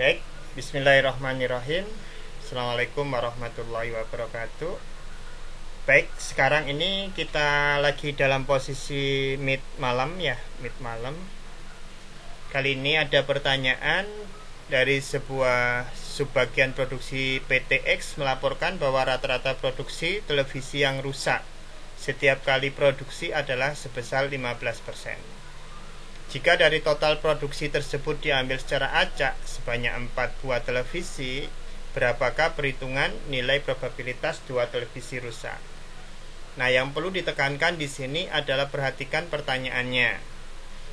Baik, bismillahirrahmanirrahim. Assalamualaikum warahmatullahi wabarakatuh. Baik, sekarang ini kita lagi dalam posisi mid malam ya, mid malam. Kali ini ada pertanyaan dari sebuah subbagian produksi PTX melaporkan bahwa rata-rata produksi televisi yang rusak setiap kali produksi adalah sebesar 15%. Jika dari total produksi tersebut diambil secara acak sebanyak 4 buah televisi, berapakah perhitungan nilai probabilitas dua televisi rusak? Nah, yang perlu ditekankan di sini adalah perhatikan pertanyaannya,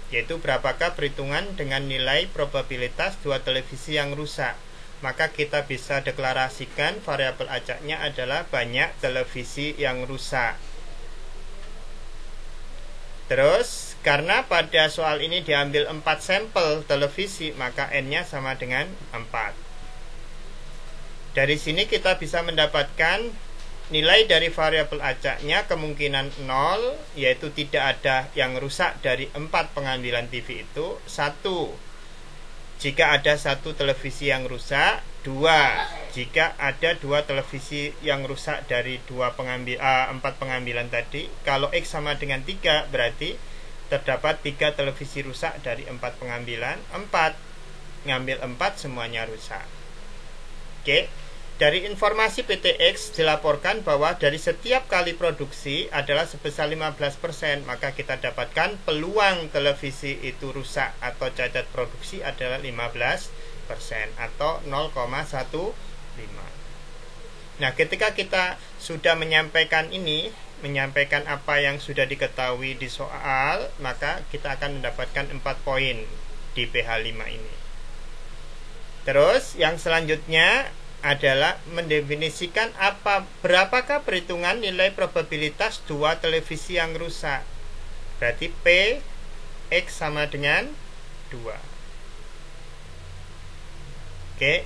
yaitu berapakah perhitungan dengan nilai probabilitas dua televisi yang rusak? Maka kita bisa deklarasikan variabel acaknya adalah banyak televisi yang rusak. Terus, karena pada soal ini diambil 4 sampel televisi, maka N-nya sama dengan 4. Dari sini kita bisa mendapatkan nilai dari variabel acaknya kemungkinan 0, yaitu tidak ada yang rusak dari 4 pengambilan TV itu. 1. Jika ada satu televisi yang rusak, dua jika ada dua televisi yang rusak dari dua pengambil uh, empat pengambilan tadi kalau x sama dengan tiga berarti terdapat tiga televisi rusak dari empat pengambilan empat. Ngambil empat semuanya rusak. Oke. Dari informasi PTX dilaporkan bahwa dari setiap kali produksi adalah sebesar 15%, maka kita dapatkan peluang televisi itu rusak atau cacat produksi adalah 15% atau 0,15. Nah, ketika kita sudah menyampaikan ini, menyampaikan apa yang sudah diketahui di soal, maka kita akan mendapatkan 4 poin di PH5 ini. Terus yang selanjutnya adalah mendefinisikan apa berapakah perhitungan nilai probabilitas dua televisi yang rusak. Berarti P X sama dengan 2. Oke.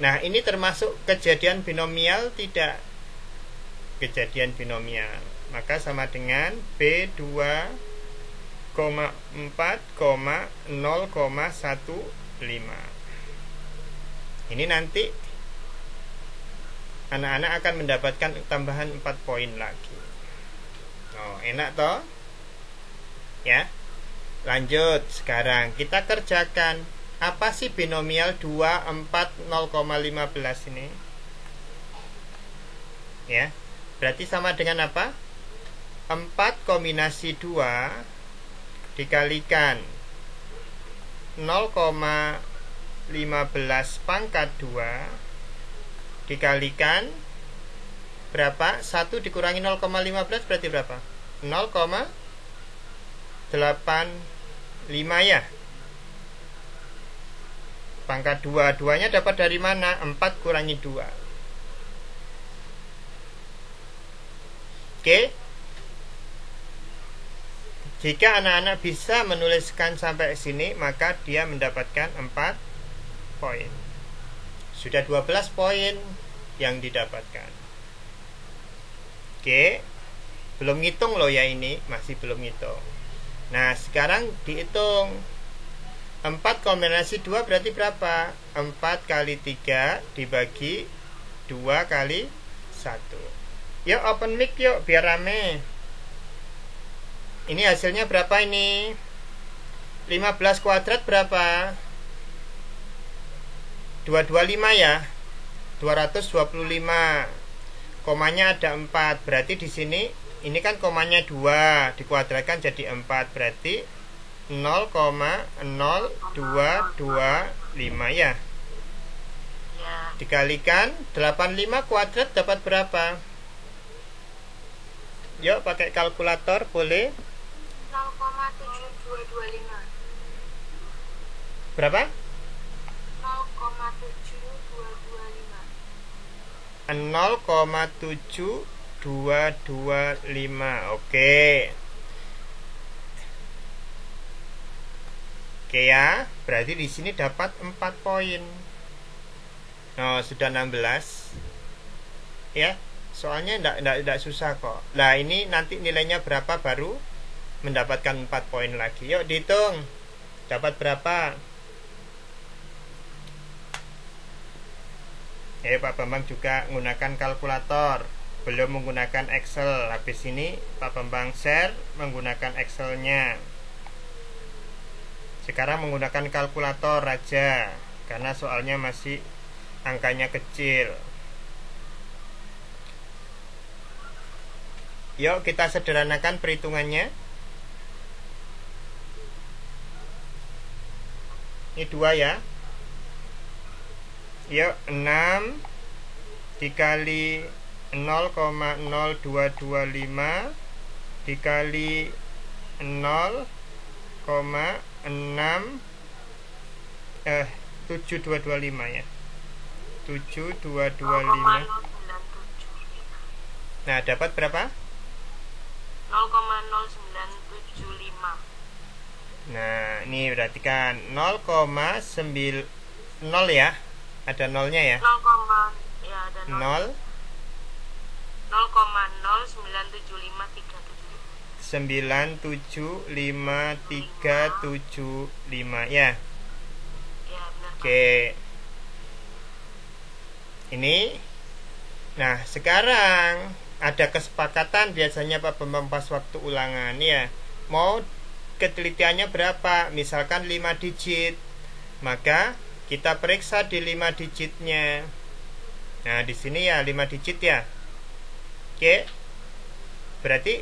Nah, ini termasuk kejadian binomial tidak kejadian binomial. Maka sama dengan B2, 4,0,15. Ini nanti anak-anak akan mendapatkan tambahan 4 poin lagi. Oh, enak toh? Ya. Lanjut sekarang kita kerjakan apa sih binomial 2, 4, 0,15 ini? Ya, berarti sama dengan apa? 4 kombinasi 2 dikalikan 0,15 pangkat 2 dikalikan berapa? 1 dikurangi 0,15 berarti berapa? 0,85 ya pangkat 2 2 nya dapat dari mana? 4 kurangi 2 Oke. Jika anak-anak bisa menuliskan sampai sini Maka dia mendapatkan 4 poin. Sudah 12 poin yang didapatkan. Oke. Belum ngitung loh ya ini Masih belum ngitung. Nah sekarang dihitung. 4 kombinasi 2 berarti berapa? 4 kali 3 dibagi 2 kali 1 Yuk open mic yuk biar rame Ini hasilnya berapa ini? 15 kuadrat berapa? 225 ya 225 Komanya ada 4 Berarti di sini Ini kan komanya 2 Dikuadratkan jadi 4 Berarti 0,0225 ya. Ya. Dikalikan 85 kuadrat dapat berapa? Yuk pakai kalkulator boleh? 0,7225. Berapa? 0,7225. 0,7225. Oke. Oke ya, berarti di sini dapat 4 poin. Nah, sudah 16. Ya, soalnya enggak, enggak, enggak susah kok. Nah, ini nanti nilainya berapa baru mendapatkan 4 poin lagi. Yuk dihitung. Dapat berapa? ya Pak Bambang juga menggunakan kalkulator belum menggunakan Excel habis ini Pak Bambang share menggunakan Excelnya sekarang menggunakan kalkulator aja karena soalnya masih angkanya kecil yuk kita sederhanakan perhitungannya. Ini dua ya. Yuk 6 dikali 0,0225 dikali 0,6 eh 7225 ya. 7225 nah dapat berapa 0,0975 nah ini berarti kan 0,9 0 ya? Ada nolnya ya? 0, ya ada 0 0,0975375 ya. Ya. Oke. Ini. Nah, sekarang ada kesepakatan biasanya Pak Bambang pas waktu ulangan ya. Mau ketelitiannya berapa? Misalkan 5 digit. Maka kita periksa di 5 digitnya. Nah, di sini ya 5 digit ya. Oke. Berarti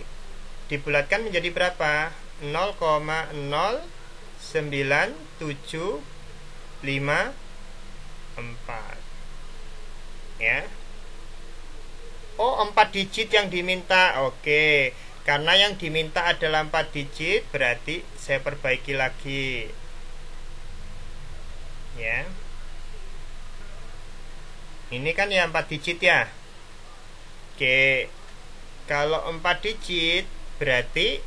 dibulatkan menjadi berapa? 0,09754 ya Oh 4 digit yang diminta. Oke. Karena yang diminta adalah 4 digit Berarti saya perbaiki lagi. Ya. Ini kan ya 4 digit ya? Oke. Kalau 4 digit Berarti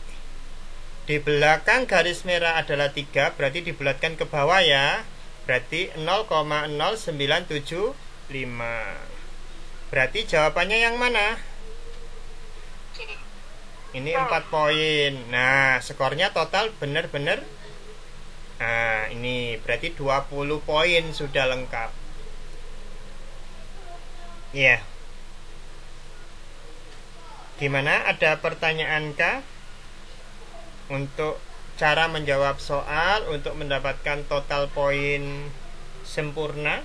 Di belakang garis merah adalah 3 Berarti dibulatkan ke bawah ya. Berarti 0,0975 Berarti jawabannya yang mana? Ini 4 poin Nah skornya total benar-benar Nah ini berarti 20 poin sudah lengkap Iya yeah. Gimana? Ada pertanyaan kah? Untuk cara menjawab soal untuk mendapatkan total poin sempurna?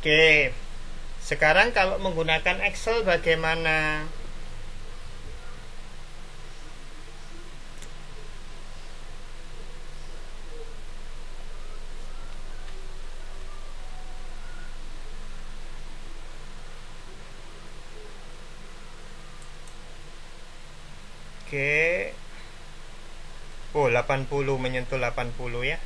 Oke. Sekarang kalau menggunakan Excel bagaimana? Oke. Oh, 80 menyentuh 80 ya.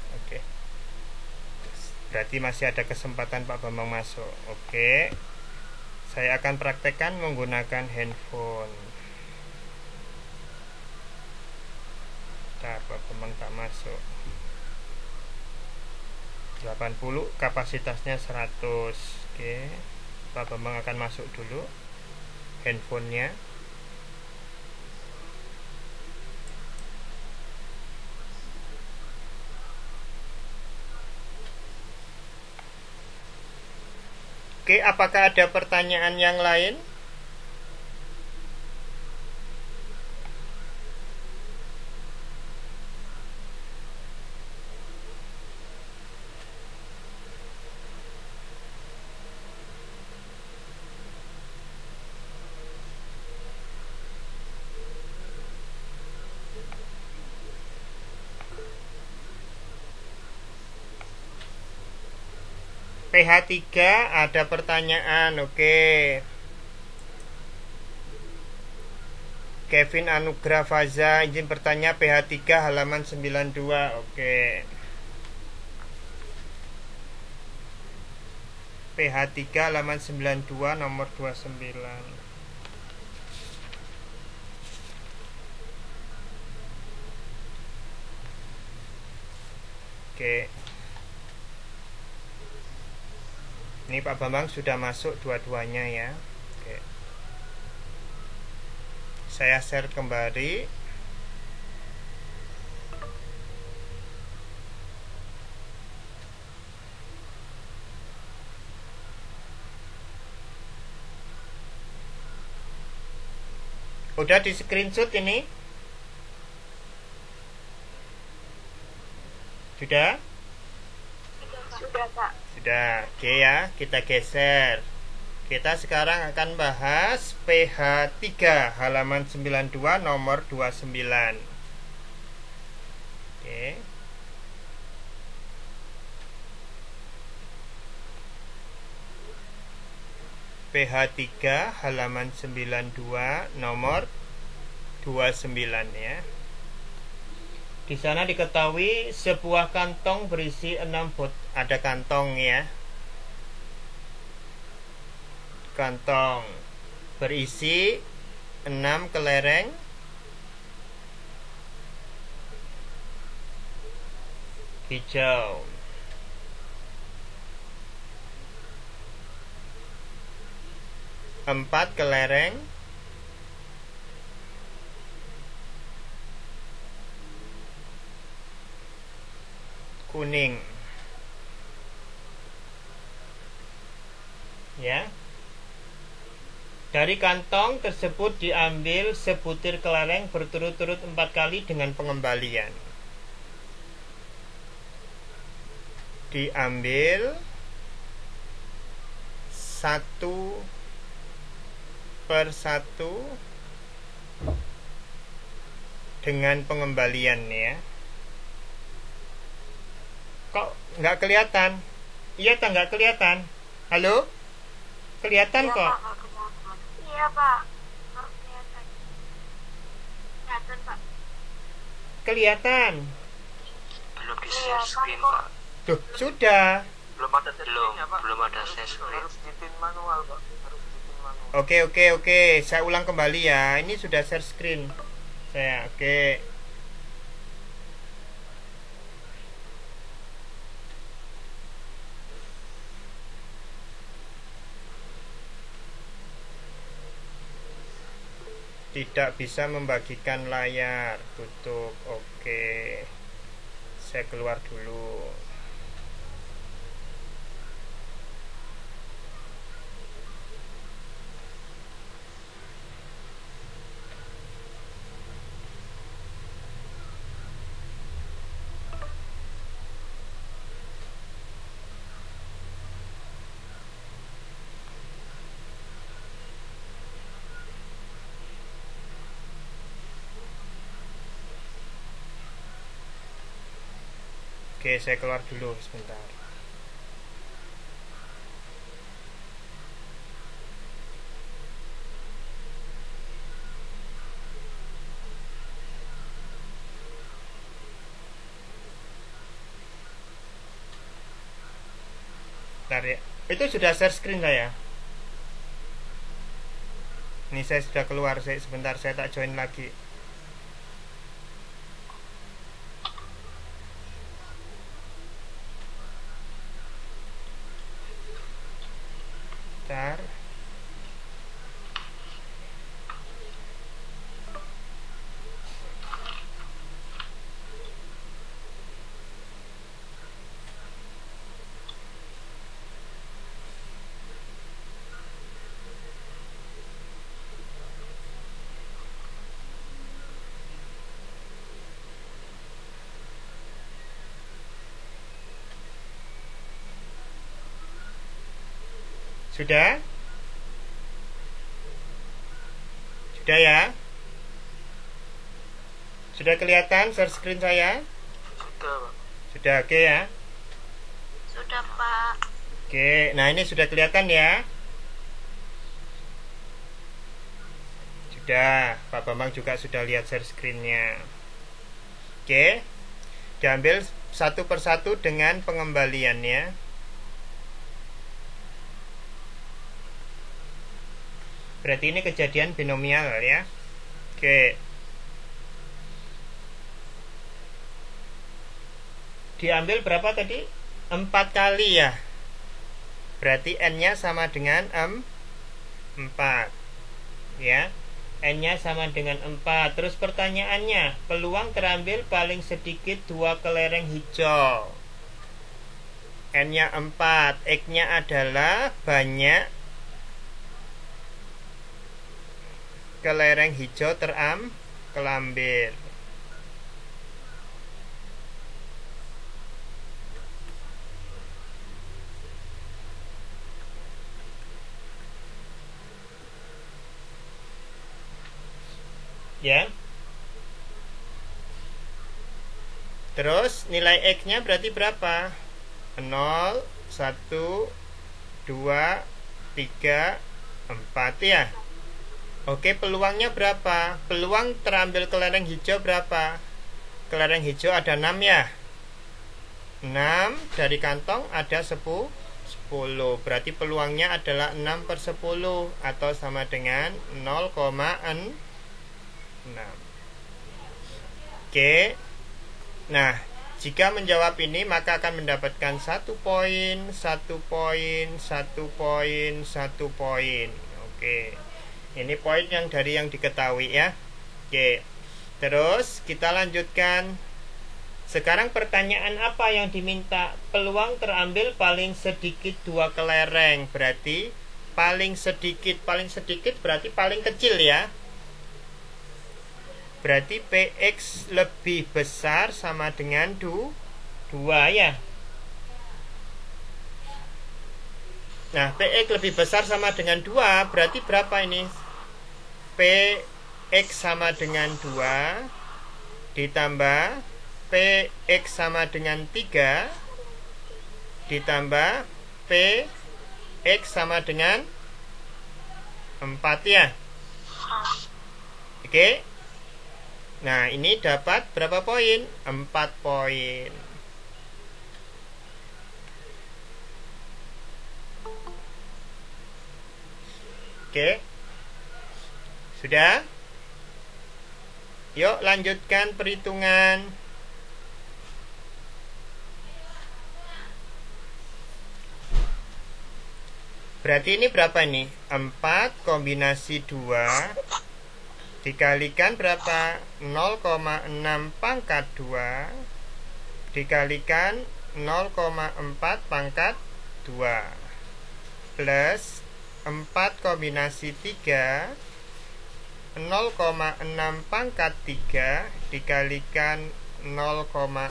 Berarti masih ada kesempatan Pak Bambang masuk. Oke. Saya akan praktekkan menggunakan handphone. Nah, Pak Bambang tak masuk. 80 kapasitasnya 100. Oke. Pak Bambang akan masuk dulu handphonenya. Oke, apakah ada pertanyaan yang lain? PH3 ada pertanyaan, oke. Kevin Anugrah Faza izin bertanya PH3 halaman 92, oke. PH3 halaman 92 nomor 29. Oke. ini Pak Bambang sudah masuk dua-duanya ya. Oke. saya share kembali. Udah di screenshot ini? Sudah? Sudah. Oke ya, kita geser. Kita sekarang akan bahas PH 3 halaman 92 nomor 29. Oke. PH 3 halaman 92 nomor 29 ya. Di sana diketahui sebuah kantong berisi 6 bot ada kantong ya. Kantong berisi 6 kelereng hijau. Empat kelereng kuning. Ya. Dari kantong tersebut diambil sebutir kelereng berturut-turut empat kali dengan pengembalian. Diambil satu per satu dengan pengembalian ya kok nggak kelihatan iya tak nggak kelihatan halo kelihatan Iya, kok. Pak, kelihatan. Iya, Pak. Nggak kelihatan. Kelihatan, Pak. kelihatan. Belum di Iya, share screen Pak. pak. Tuh sudah. Belum ada belum settingnya pak. belum ada share screen. harus ditin manual pak. Harus ditin manual. Oke oke oke. Saya ulang kembali ya. Ini sudah share screen. Saya oke tidak bisa membagikan layar. Tutup oke. Saya keluar dulu oke saya keluar dulu sebentar Bentar ya. Itu sudah share screen saya. Ini saya sudah keluar, saya sebentar saya tak join lagi. Bentar. Sudah? Sudah ya? Sudah kelihatan share screen saya? sudah pak Sudah oke ya? Sudah, Pak. Oke, nah ini sudah kelihatan ya? Sudah, Pak Bambang juga sudah lihat share screen-nya. Oke, diambil satu persatu dengan pengembaliannya. Berarti ini kejadian binomial ya. Oke. Diambil berapa tadi? Empat kali ya. Berarti n-nya sama dengan em 4. Ya. N-nya sama dengan 4. Terus pertanyaannya, peluang terambil paling sedikit dua kelereng hijau. N-nya 4, X-nya adalah banyak kelereng hijau teram kelambir. Ya. Terus nilai X-nya berarti berapa? 0, 1, 2, 3, 4 ya. Oke, peluangnya berapa? Peluang terambil kelereng hijau berapa? Kelereng hijau ada 6 ya. 6 dari kantong ada 10 10 Berarti peluangnya adalah 6 per 10 Atau sama dengan 0,6 Oke Nah, jika menjawab ini maka akan mendapatkan satu poin, satu poin, satu poin, satu poin. Oke. Ini poin yang dari yang diketahui ya. Oke. Terus kita lanjutkan. Sekarang pertanyaan apa yang diminta? Peluang terambil paling sedikit dua kelereng. Berarti paling sedikit, paling sedikit berarti paling kecil ya. Berarti PX lebih besar sama dengan du, 2 ya. Nah, PX lebih besar sama dengan 2 Berarti berapa ini? PX sama dengan 2 Ditambah PX sama dengan 3 Ditambah PX sama dengan 4 ya Oke Nah ini dapat berapa poin? 4 poin Oke. Sudah? Yuk lanjutkan perhitungan. Berarti ini berapa nih? 4 kombinasi 2 dikalikan berapa? 0,6 pangkat 2 dikalikan 0,4 pangkat 2 plus 4 kombinasi 3 0,6 pangkat 3 dikalikan 0,4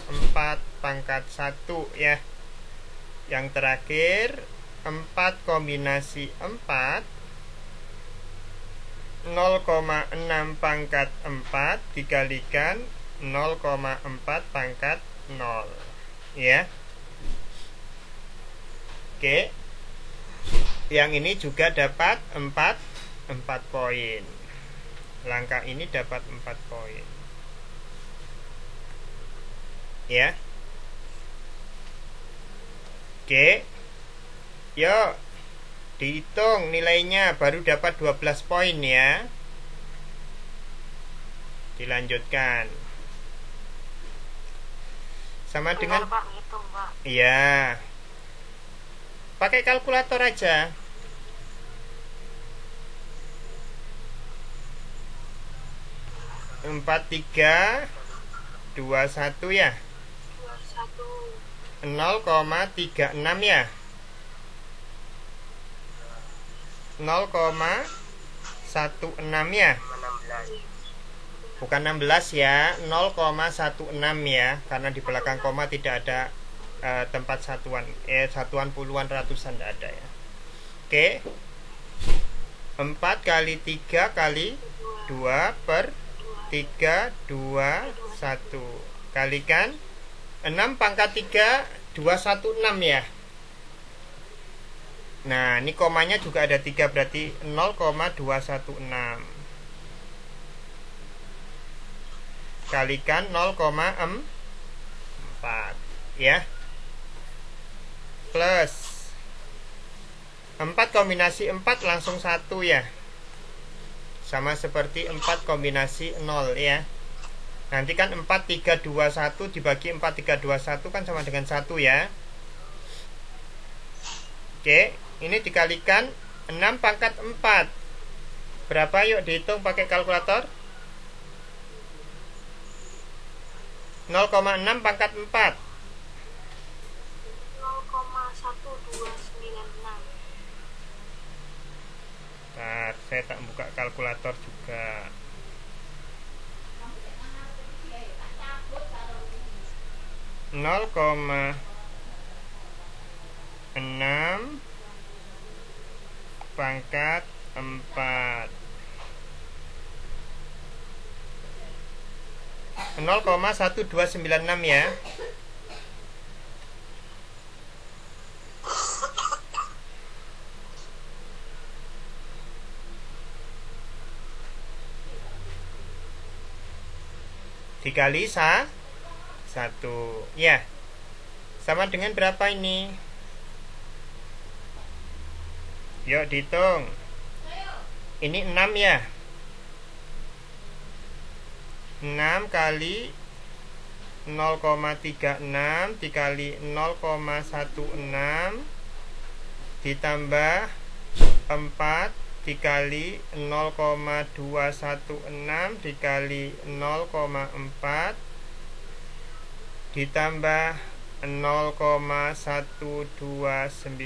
pangkat 1 ya. Yang terakhir 4 kombinasi 4 0,6 pangkat 4 dikalikan 0,4 pangkat 0 ya. Oke. Yang ini juga dapat 4 4 poin. Langkah ini dapat 4 poin. Ya. Oke. Yuk. Dihitung nilainya baru dapat 12 poin ya. Dilanjutkan. Sama dengan Pak, hitung, Pak. Iya. Pakai kalkulator aja. Empat tiga dua satu ya. 21 0,36 ya. 0,16 ya. 16 Bukan 16 ya, 0,16 ya, karena di belakang koma tidak ada eh, tempat satuan, eh satuan puluhan ratusan tidak ada ya. Oke. 4 kali 3 kali 2 per 3 2 1 kalikan 6 pangkat 3 216 ya. Nah, ini komanya juga ada 3 berarti 0,216. Kalikan 0,4 ya. Plus 4 kombinasi 4 langsung 1 ya. Sama seperti 4 kombinasi 0 ya. Nanti kan 4 3 2 1 dibagi 4 3 2 1 kan sama dengan 1 ya. Oke, ini dikalikan 6 pangkat 4. Berapa yuk dihitung pakai kalkulator? 0,6 pangkat 4. 0,1296 Nah, saya tak buka kalkulator juga. Nol koma enam pangkat empat. Nol koma satu dua sembilan enam ya dikali sa satu. Ya. Sama dengan berapa ini? Yuk dihitung. Ini 6 ya. 6 kali 0,36 dikali 0,16 ditambah 4 dikali 0,216 dikali 0,4 ditambah 0,1296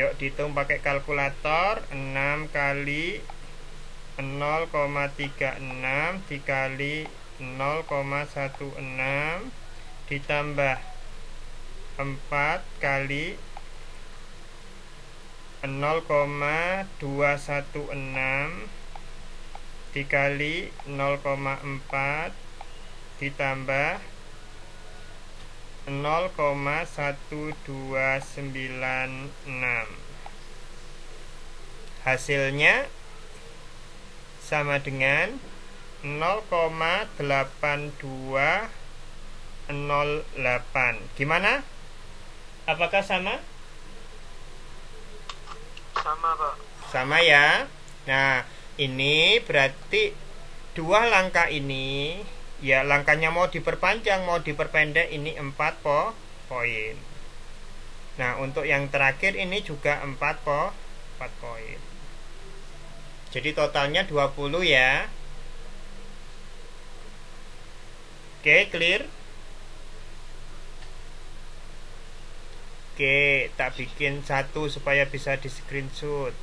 Yuk dihitung pakai kalkulator 6 kali 0,36 dikali 0,16 ditambah 4 kali 0,216 dikali 0,4 ditambah 0,1296 hasilnya sama dengan 0,8208 gimana? Apakah sama sama pak. Sama ya. Nah ini berarti dua langkah ini ya langkahnya mau diperpanjang mau diperpendek ini 4 po poin. Nah untuk yang terakhir ini juga 4 po 4 poin. Jadi totalnya 20 ya. Oke clear Oke, tak bikin satu supaya bisa di screenshot.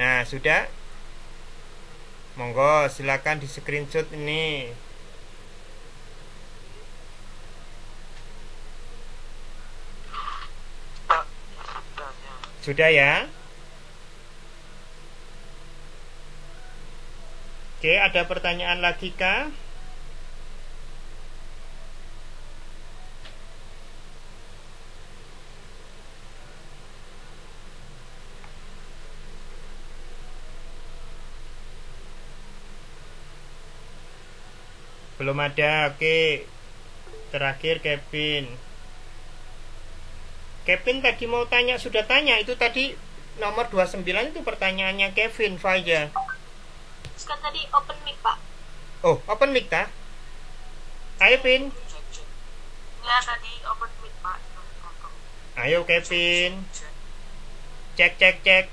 Nah, sudah. Monggo, silakan di screenshot ini. Sudah ya? Oke, ada pertanyaan lagi kah? Belum ada, oke. Terakhir Kevin. Kevin tadi mau tanya, sudah tanya. Itu tadi nomor 29 itu pertanyaannya Kevin Faja. Kan tadi open mic, Pak. Oh, open mic ta? Ayo Vin. Ya, tadi open mic, Pak. Ayo Kevin. Cek cek cek.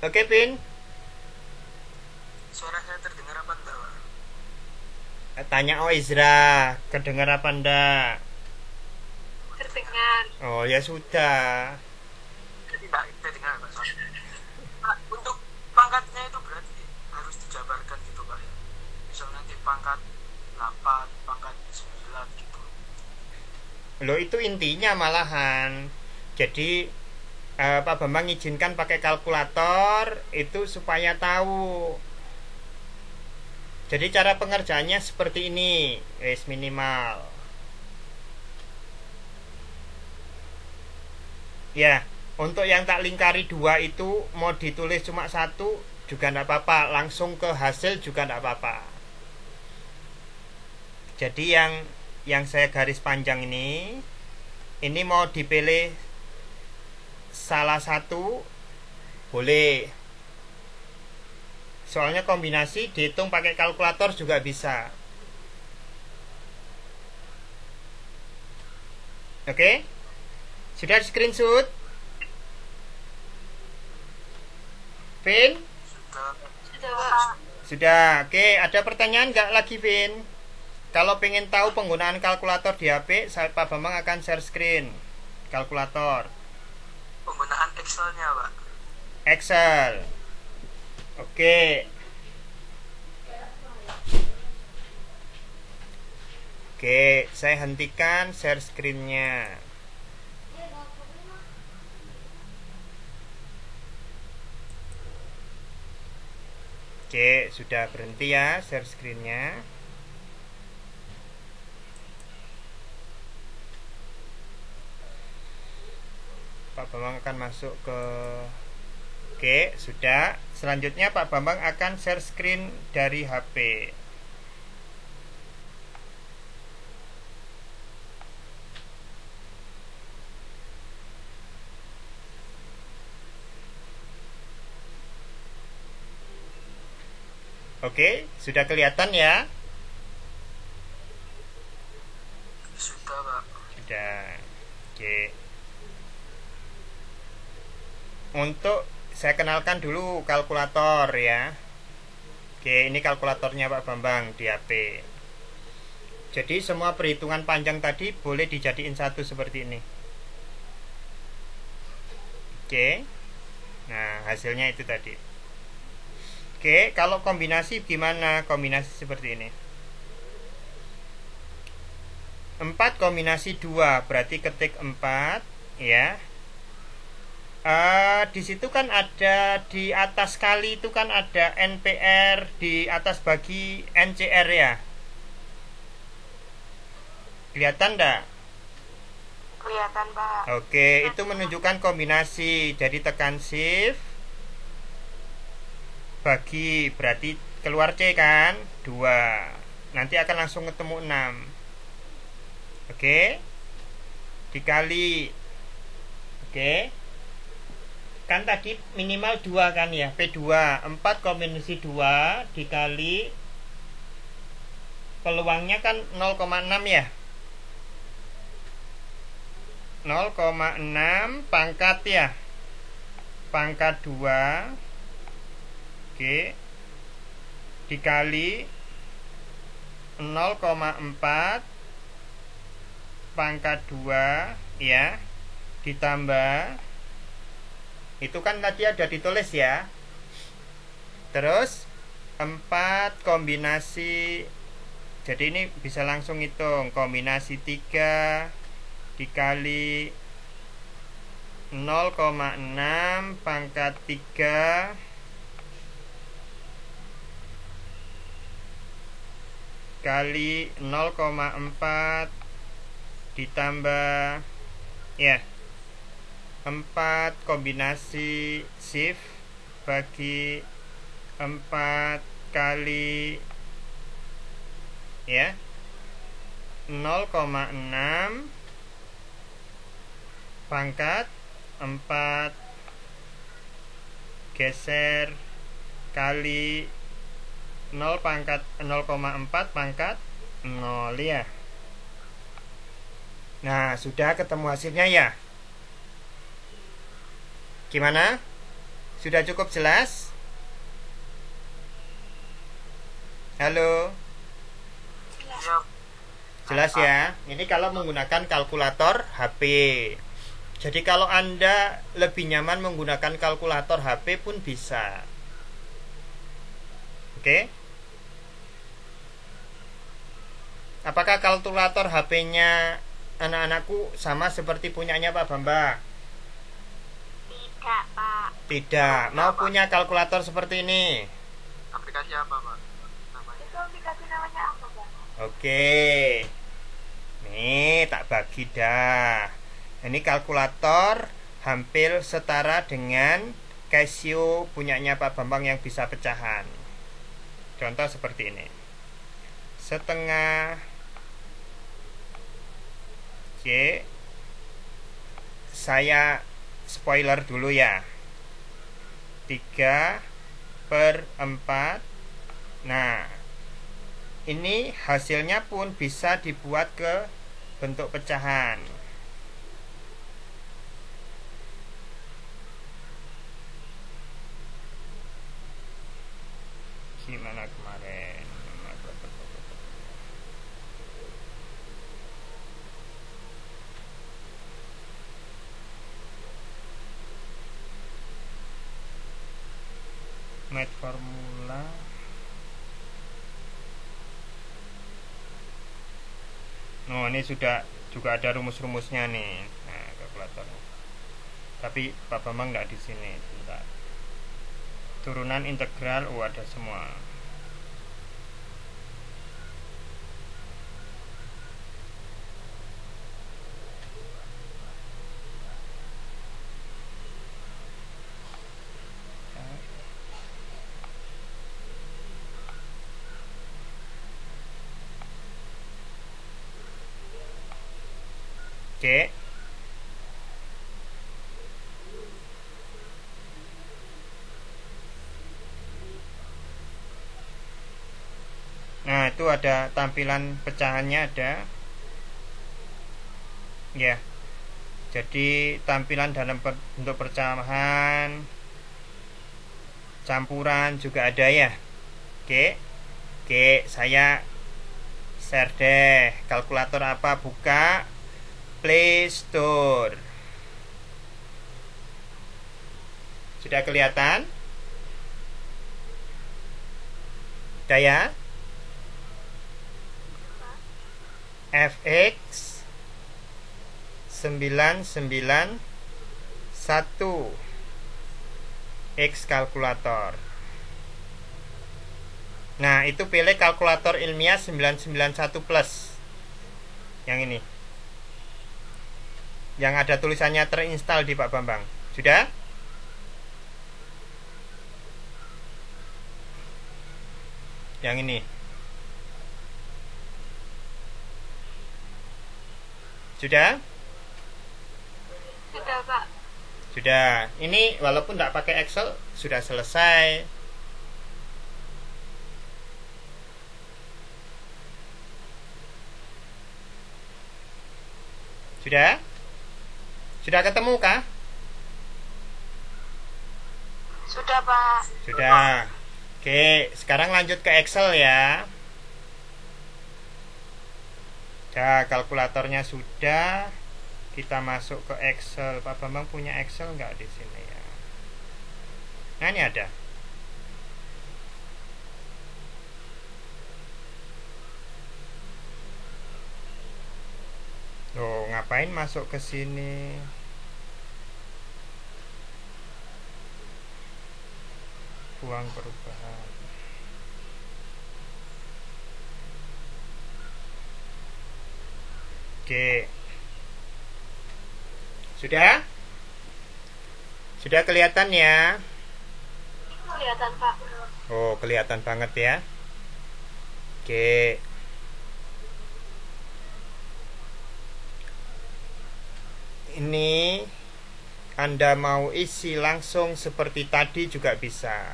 Oke Vin. suara saya terdengar Tanya Oh Izra, kedengar apa ndak? Terdengar. Oh ya sudah. jadi enggak terdengar pak Pak, untuk pangkatnya itu berarti harus dijabarkan gitu pak ya misal nanti pangkat 8 pangkat 9 gitu Lo itu intinya malahan. Jadi eh, Pak Bambang izinkan pakai kalkulator itu supaya tahu. Jadi cara pengerjaannya seperti ini, wis minimal. Ya, untuk yang tak lingkari dua itu mau ditulis cuma satu juga tidak apa-apa, langsung ke hasil juga tidak apa-apa. Jadi yang yang saya garis panjang ini, ini mau dipilih salah satu boleh soalnya kombinasi dihitung pakai kalkulator juga bisa. Oke? Sudah di screenshot? Vin? Sudah Sudah, oke. Ada pertanyaan nggak lagi Vin? Kalau pengen tahu penggunaan kalkulator di HP saya Pak Bambang akan share screen kalkulator. Penggunaan Excelnya pak. Excel. Oke. Oke, saya hentikan share screen-nya. Oke, sudah berhenti ya share screen-nya. Pak Bambang akan masuk ke Oke, sudah. Selanjutnya Pak Bambang akan share screen dari HP. Oke, sudah kelihatan ya? Sudah, Pak. Sudah. Oke. Untuk saya kenalkan dulu kalkulator ya. Oke, ini kalkulatornya Pak Bambang di HP. Jadi semua perhitungan panjang tadi boleh dijadiin satu seperti ini. Oke. Nah, hasilnya itu tadi. Oke, kalau kombinasi gimana? Kombinasi seperti ini. 4 kombinasi 2 berarti ketik 4 ya. Uh, di situ kan ada di atas kali itu kan ada NPR di atas bagi NCR ya. Kelihatan enggak? Kelihatan, Pak. Oke, itu menunjukkan kombinasi. Jadi tekan shift bagi berarti keluar C kan 2 nanti akan langsung ketemu 6 oke dikali oke kan tadi minimal 2 kan ya? P2 4 kombinasi 2 dikali peluangnya kan 0,6 ya? 0,6 pangkat ya? Pangkat 2 Oke dikali 0,4 pangkat 2 ya? Ditambah itu kan tadi ada ditulis ya. Terus 4 kombinasi. Jadi ini bisa langsung hitung. Kombinasi 3 dikali 0,6 pangkat 3 kali 0,4 ditambah ya 4 kombinasi shift bagi 4 kali ya 0,6 pangkat 4 geser kali 0 pangkat 0,4 pangkat 0 ya. Nah sudah ketemu hasilnya ya Gimana? Sudah cukup jelas? Halo Jelas ya Ini kalau menggunakan kalkulator HP Jadi kalau Anda lebih nyaman menggunakan kalkulator HP pun bisa Oke Apakah kalkulator HP-nya anak-anakku sama seperti punyanya Pak Bamba? Tidak, Pak. Tidak. Mau punya kalkulator seperti ini? Aplikasi apa, Pak? Namanya? Itu aplikasi namanya apa, Pak? Oke. Nih, tak bagi dah. Ini kalkulator hampir setara dengan Casio punyanya Pak Bambang yang bisa pecahan. Contoh seperti ini. Setengah Oke Saya spoiler dulu ya. 3 per 4 Nah Ini hasilnya pun bisa dibuat ke bentuk pecahan. Gimana kemarin format formula Nah, ini sudah juga ada rumus-rumusnya nih. Nah, kalkulator. Tapi Pak Bambang nggak di sini. Bentar. Turunan integral, oh ada semua. Itu ada tampilan pecahannya ada. Ya. Jadi tampilan dalam per- bentuk pecahan campuran juga ada ya. Oke. Oke, saya share deh kalkulator apa buka Play Store. Sudah kelihatan? Sudah ya? FX 991 X kalkulator. Nah, itu pilih kalkulator ilmiah 991 plus. Yang ini yang ada tulisannya terinstall di Pak Bambang. Sudah? Yang ini. Sudah? Sudah, Pak. Sudah. Ini walaupun tidak pakai Excel sudah selesai. Sudah? Sudah ketemu kah? Sudah, Pak. Sudah. Oke, sekarang lanjut ke Excel ya. Ya, kalkulatornya sudah. Kita masuk ke Excel. Pak Bambang punya Excel nggak di sini ya? Nah, ini ada. Loh, ngapain masuk ke sini? Uang perubahan. Oke. Sudah? Sudah kelihatan ya? Kelihatan, Pak. Oh, kelihatan banget ya. Oke. Ini Anda mau isi langsung seperti tadi juga bisa.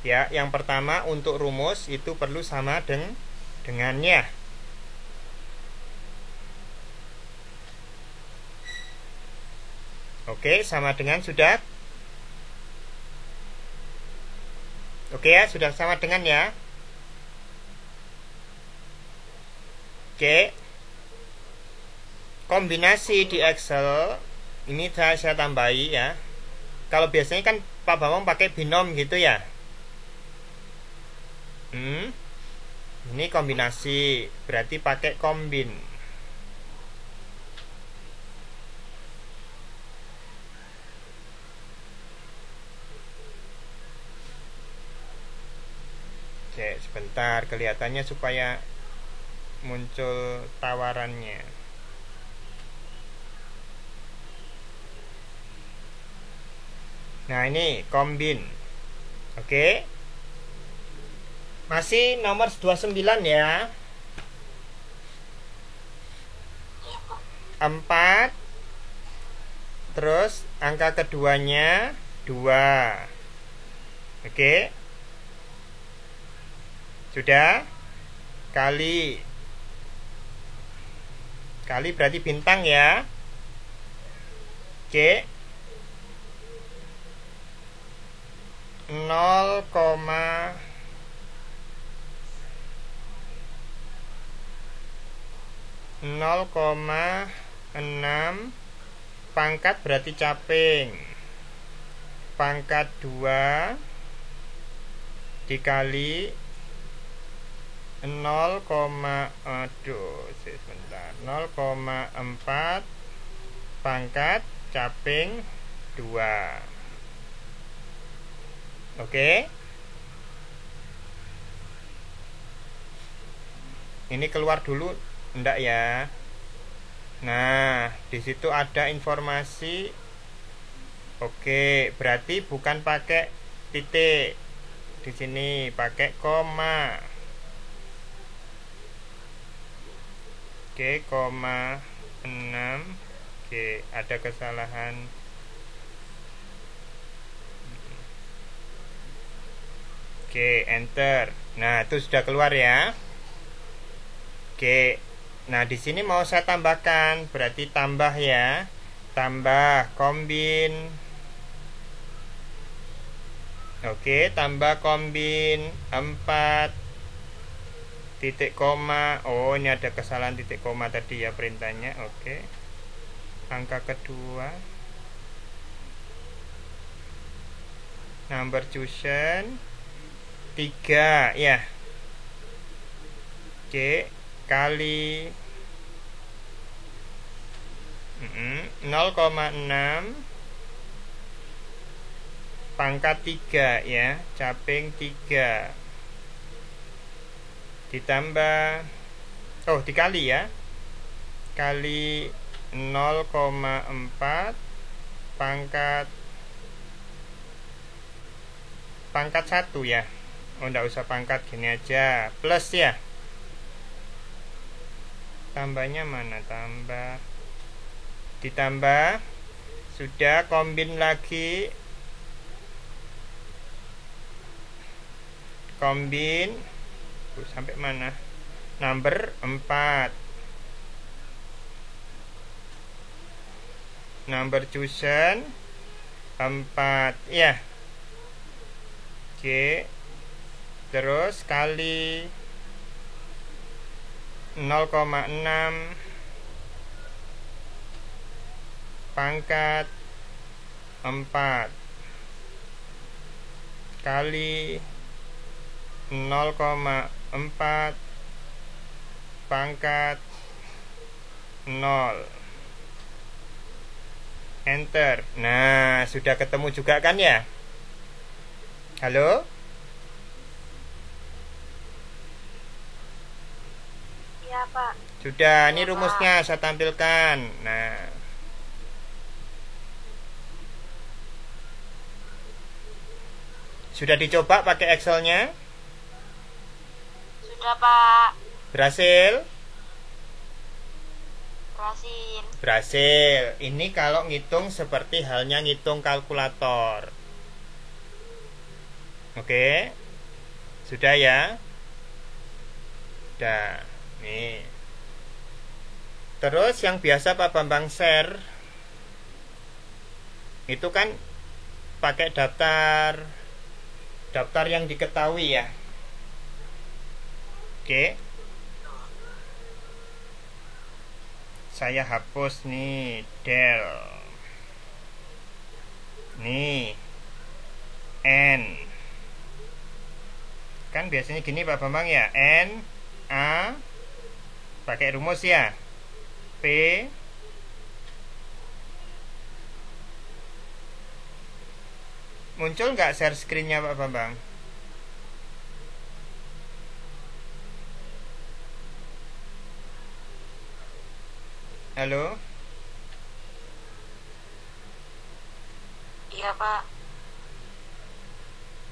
Ya, yang pertama untuk rumus itu perlu sama deng dengannya. Oke, sama dengan sudah Oke ya, sudah sama dengan ya. Oke. Kombinasi di Excel ini saya, saya tambahi ya. Kalau biasanya kan Pak Bambang pakai binom gitu ya. Hmm. Ini kombinasi, berarti pakai kombin. Oke, sebentar kelihatannya supaya muncul tawarannya. Nah, ini kombin. Oke. Masih nomor 29 ya. 4 Terus angka keduanya 2 Oke Sudah Kali Kali berarti bintang ya. Oke 0, 0,6 pangkat berarti caping. Pangkat 2 dikali 0, aduh sebentar. 0,4 pangkat caping 2 oke? Ini keluar dulu enggak ya? Nah di situ ada informasi. Oke berarti bukan pakai titik. Di sini pakai koma koma 6 oke ada kesalahan. Oke enter. Nah itu sudah keluar ya. Oke nah di sini mau saya tambahkan. Berarti tambah ya. Tambah kombin. Oke, tambah kombin. 4 titik koma. Oh, ini ada kesalahan titik koma tadi ya perintahnya. Oke. Angka kedua. Number chosen 3 ya. C kali 0,6 pangkat 3 ya caping 3 ditambah oh dikali ya. Kali 0,4 pangkat pangkat 1 ya. Oh enggak usah pangkat gini aja. Plus ya. Tambahnya mana? Tambah. Ditambah sudah kombin lagi. Kombin sampai mana? Number 4 number chosen 4 ya. Oke terus kali 0,6 pangkat 4 kali 0,4 pangkat. 0 enter. Nah sudah ketemu juga kan ya? Halo? Iya, Pak. sudah ini Iya, Pak. rumusnya saya tampilkan. Nah. Sudah dicoba pakai Excelnya Sudah, Pak. berhasil Berhasil. Berhasil. Ini kalau ngitung seperti halnya ngitung kalkulator. Oke. Sudah ya? Sudah. Nih. Terus yang biasa Pak Bambang share itu kan pakai daftar daftar yang diketahui ya. Oke. saya hapus nih del. Nih. N. Kan biasanya gini Pak Bambang ya? N a pakai rumus ya? P muncul nggak share screennya Pak Bambang halo? Iya, Pak.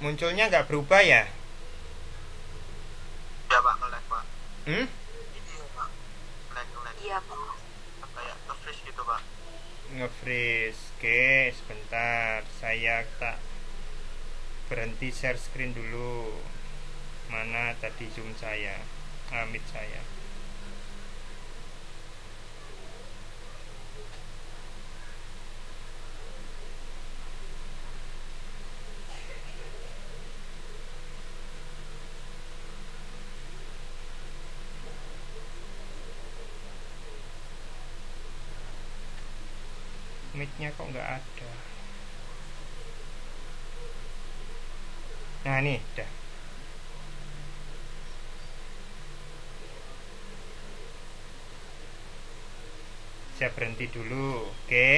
munculnya nggak berubah ya? Ya pak. Nge-lag pak. Hmm? ini ya pak. Iya, Pak. kayak nge-freeze gitu pak. Nge-freeze. Oke sebentar. Saya tak berhenti share screen dulu. Mana tadi zoom saya? Amit saya Midnya kok nggak ada nah ini dah saya berhenti dulu oke.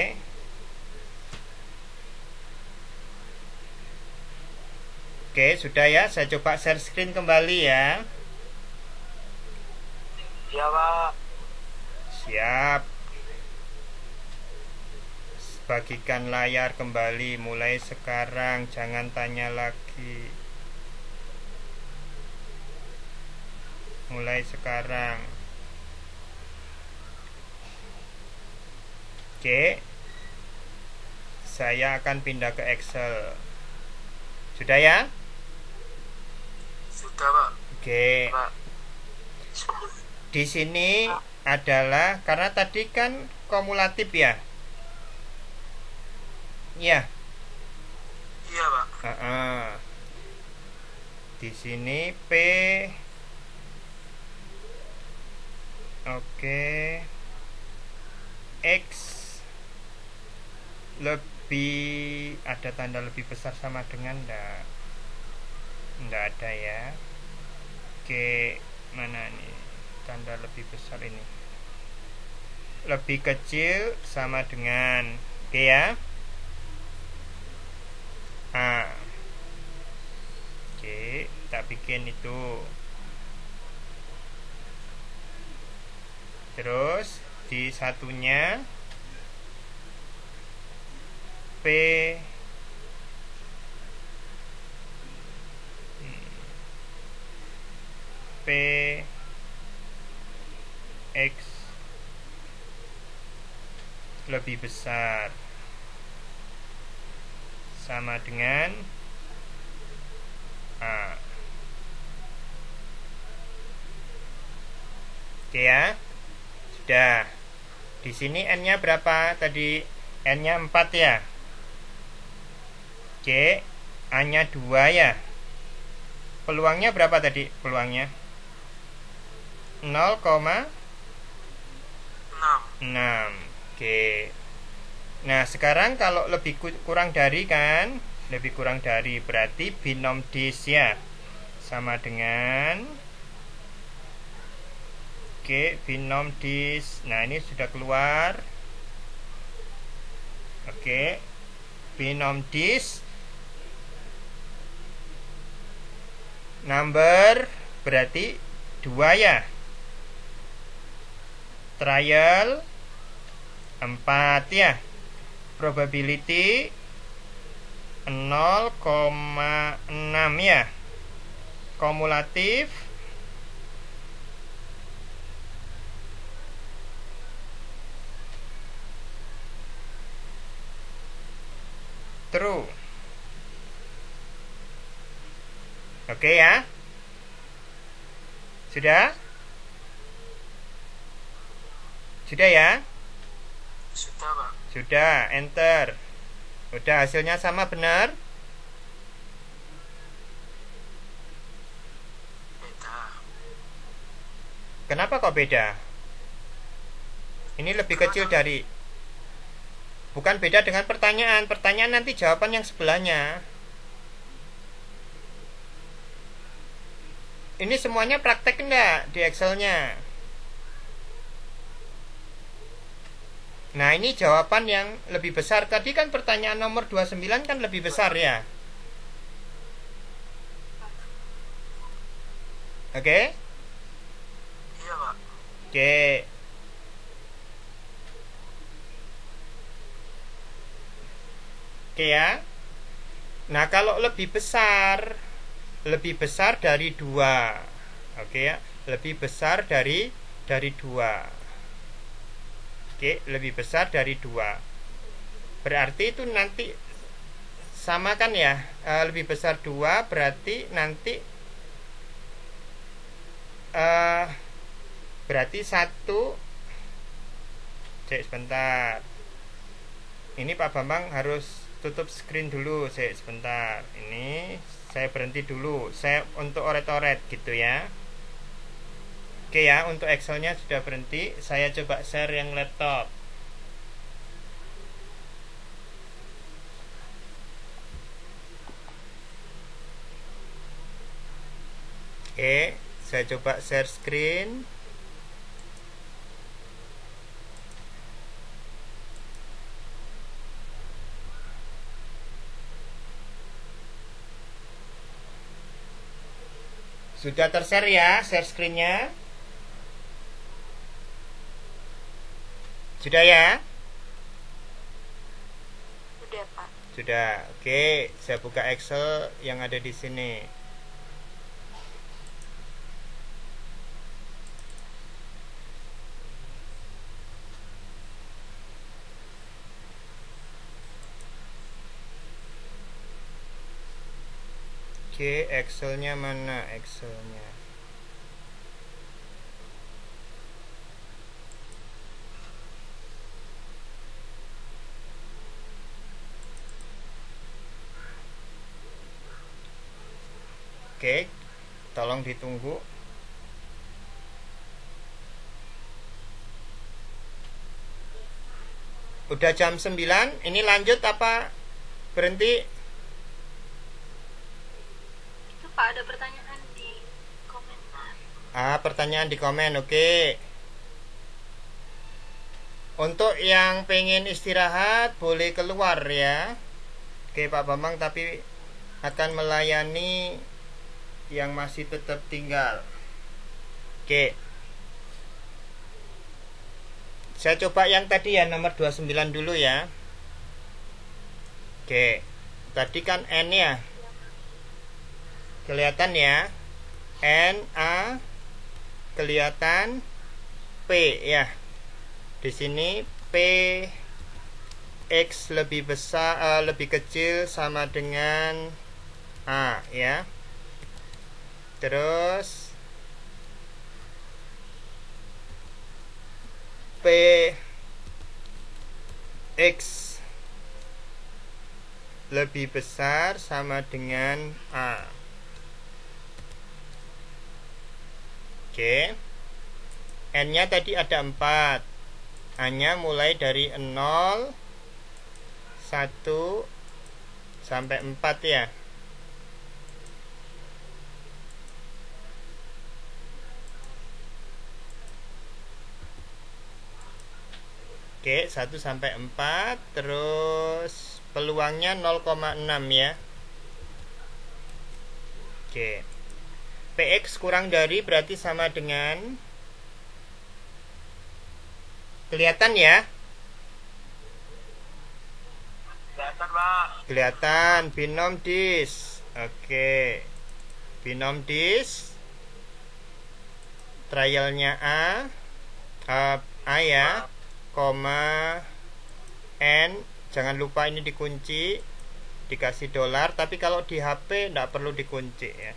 Oke, sudah ya. Saya coba share screen kembali ya. Iya, Siap, Siap bagikan layar kembali mulai sekarang jangan tanya lagi. Mulai sekarang. Oke. Saya akan pindah ke Excel. Sudah ya? Sudah pak. Oke. Pak. di sini adalah karena tadi kan kumulatif ya ya Iya pak. Heeh. Di sini P Oke. X lebih ada tanda lebih besar sama dengan enggak? Enggak ada ya. Oke, mana nih? Tanda lebih besar ini. Lebih kecil sama dengan Oke ya. Oke, tak bikin itu. Terus di satunya P. P X lebih besar sama dengan A. Oke ya. Sudah. Di sini n-nya berapa tadi? N-nya 4 ya. Oke, A-nya 2 ya. Peluangnya berapa tadi? Peluangnya 0,6. Enam. Oke. Nah, sekarang kalau lebih ku- kurang dari kan, lebih kurang dari berarti binom dis ya. Sama dengan Oke, binom dis. Nah, ini sudah keluar. Oke. Binom dis number berarti 2 ya. Trial 4 ya probability 0,6 ya. Kumulatif true. Oke ya. Sudah? Sudah ya? Sudah pak. Sudah, enter. Udah hasilnya sama benar? Beda. Kenapa kok beda? Ini lebih kecil dari Bukan beda dengan pertanyaan. Pertanyaan nanti jawaban yang sebelahnya. Ini semuanya praktek enggak di Excelnya? Nah, ini jawaban yang lebih besar. Tadi kan pertanyaan nomor 29 kan lebih besar ya. Oke? Iya pak. Oke. Oke ya. Nah, kalau lebih besar, lebih besar dari dua, oke ya, lebih besar dari dari dua. Oke, lebih besar dari dua. Berarti itu nanti sama kan ya? Eh, lebih besar dua berarti nanti eh berarti satu. Cek sebentar. Ini Pak Bambang harus tutup screen dulu. Cek sebentar. Ini saya berhenti dulu. Saya untuk oret-oret gitu ya Oke ya, untuk Excelnya sudah berhenti. Saya coba share yang laptop. Oke, saya coba share screen. Sudah terser ya, share screennya. Sudah ya? Sudah, Pak. Sudah. Oke, saya buka Excel yang ada di sini. Oke, Excelnya mana Excelnya? Oke, tolong ditunggu. Udah jam 9, ini lanjut apa berhenti? Itu Pak ada pertanyaan di komentar. Ah, pertanyaan di komen, oke. Untuk yang pengen istirahat boleh keluar ya. Oke Pak Bambang, tapi akan melayani yang masih tetap tinggal. Oke. Saya coba yang tadi ya nomor 29 dulu ya. Oke. Tadi kan N ya. Kelihatan ya. N A kelihatan P ya. Di sini P X lebih besar eh, lebih kecil sama dengan A ya. Terus P X lebih besar sama dengan A. Oke. N-nya tadi ada 4. A-nya mulai dari 0 1 sampai 4 ya. Oke, 1 sampai 4 terus peluangnya 0,6 ya. Oke. PX kurang dari berarti sama dengan Kelihatan ya? kelihatan pak Kelihatan binom dis. Oke. Binom dis. Trialnya A. A, A ya. Koma N. Jangan lupa ini dikunci. Dikasih dolar. Tapi kalau di HP tidak perlu dikunci ya.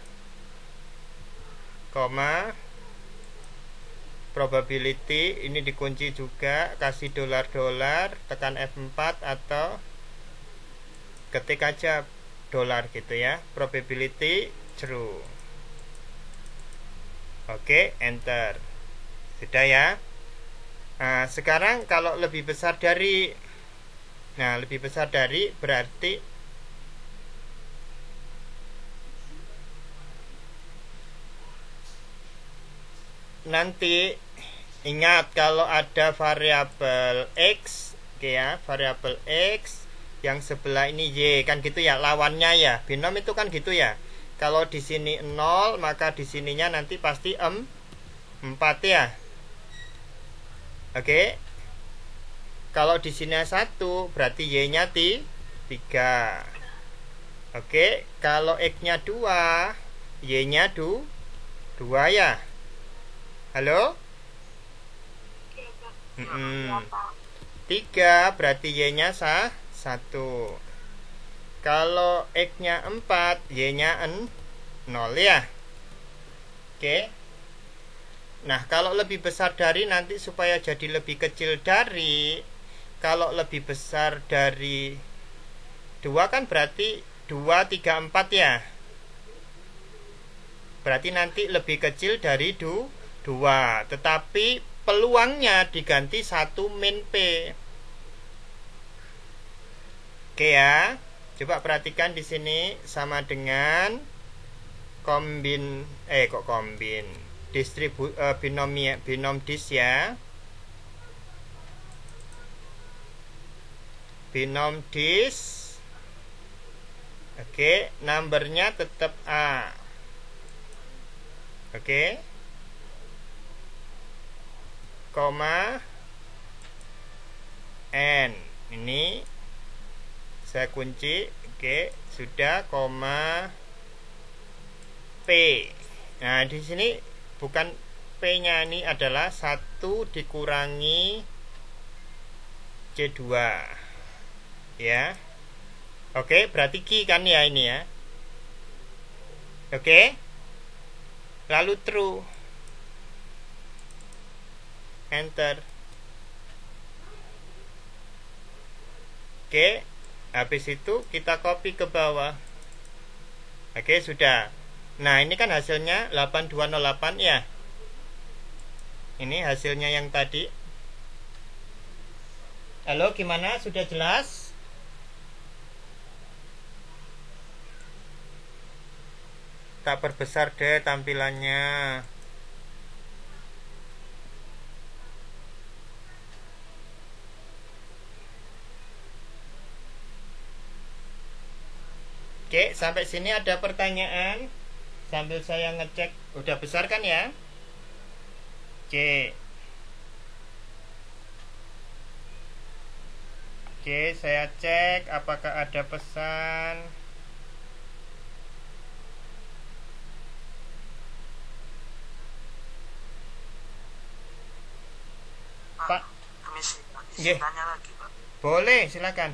Koma probability ini dikunci juga kasih dolar-dolar tekan F4 atau ketik aja dolar gitu ya probability true oke enter sudah ya nah, sekarang kalau lebih besar dari nah lebih besar dari berarti nanti ingat kalau ada variabel x oke ya variabel x yang sebelah ini y kan gitu ya lawannya ya binom itu kan gitu ya. Kalau di sini 0 maka di sininya nanti pasti em 4 ya oke kalau di sini 1 berarti y nya ti 3 oke kalau x nya 2 y nya 2 ya Halo? Iya, Pak. Tiga berarti Y-nya sah satu. Kalau X-nya 4, Y-nya 0 ya. Oke. Nah, kalau lebih besar dari nanti supaya jadi lebih kecil dari kalau lebih besar dari 2 kan berarti 2 3 4 ya. Berarti nanti lebih kecil dari 2 dua. Tetapi peluangnya diganti satu min P. Oke ya coba perhatikan di sini sama dengan kombin eh kok kombin distribu eh, binom binom dis ya binom dis oke numbernya tetap A Oke. Koma N. Ini saya kunci. Oke, sudah koma P. Nah, di sini bukan P-nya ini adalah 1 dikurangi C2. Ya. Oke, berarti Q kan ya ini ya. Oke. Lalu true. Enter. Oke. Habis itu kita copy ke bawah. Oke, sudah. Nah, ini kan hasilnya 8208 ya. Ini hasilnya yang tadi. Halo, gimana? Sudah jelas? tak perbesar deh tampilannya Oke, sampai sini ada pertanyaan sambil saya ngecek udah besar kan ya? Oke. Oke, saya cek apakah ada pesan. Pak. Nggih. Tanya lagi, Pak. Boleh, silakan.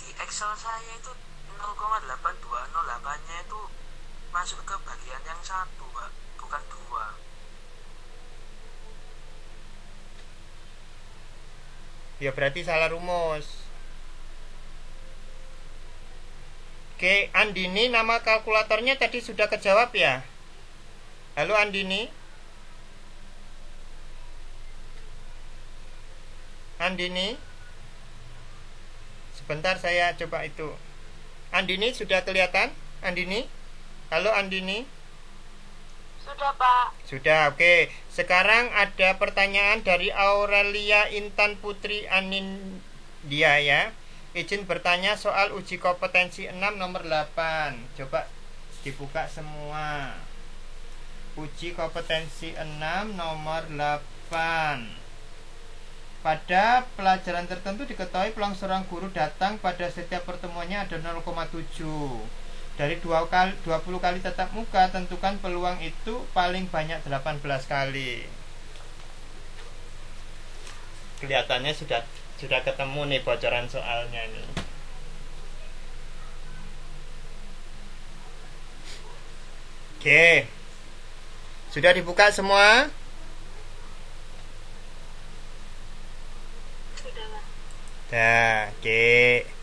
Di Excel saya itu 0,8208-nya itu masuk ke bagian yang satu, Pak. Bukan dua. Ya berarti salah rumus. Oke, Andini nama kalkulatornya tadi sudah kejawab ya? Halo Andini? Andini? Sebentar saya coba itu. Andini sudah kelihatan? Andini? Halo Andini? Sudah, Pak. Sudah, oke. Sekarang ada pertanyaan dari Aurelia Intan Putri Anindia ya. Izin bertanya soal uji kompetensi 6 nomor 8. Coba dibuka semua. Uji kompetensi 6 nomor 8. Pada pelajaran tertentu diketahui peluang seorang guru datang pada setiap pertemuannya ada 0,7 dari 2 kali, 20 kali tatap muka tentukan peluang itu paling banyak 18 kali kelihatannya sudah sudah ketemu nih bocoran soalnya nih oke sudah dibuka semua Sudah, Pak. Dah, oke.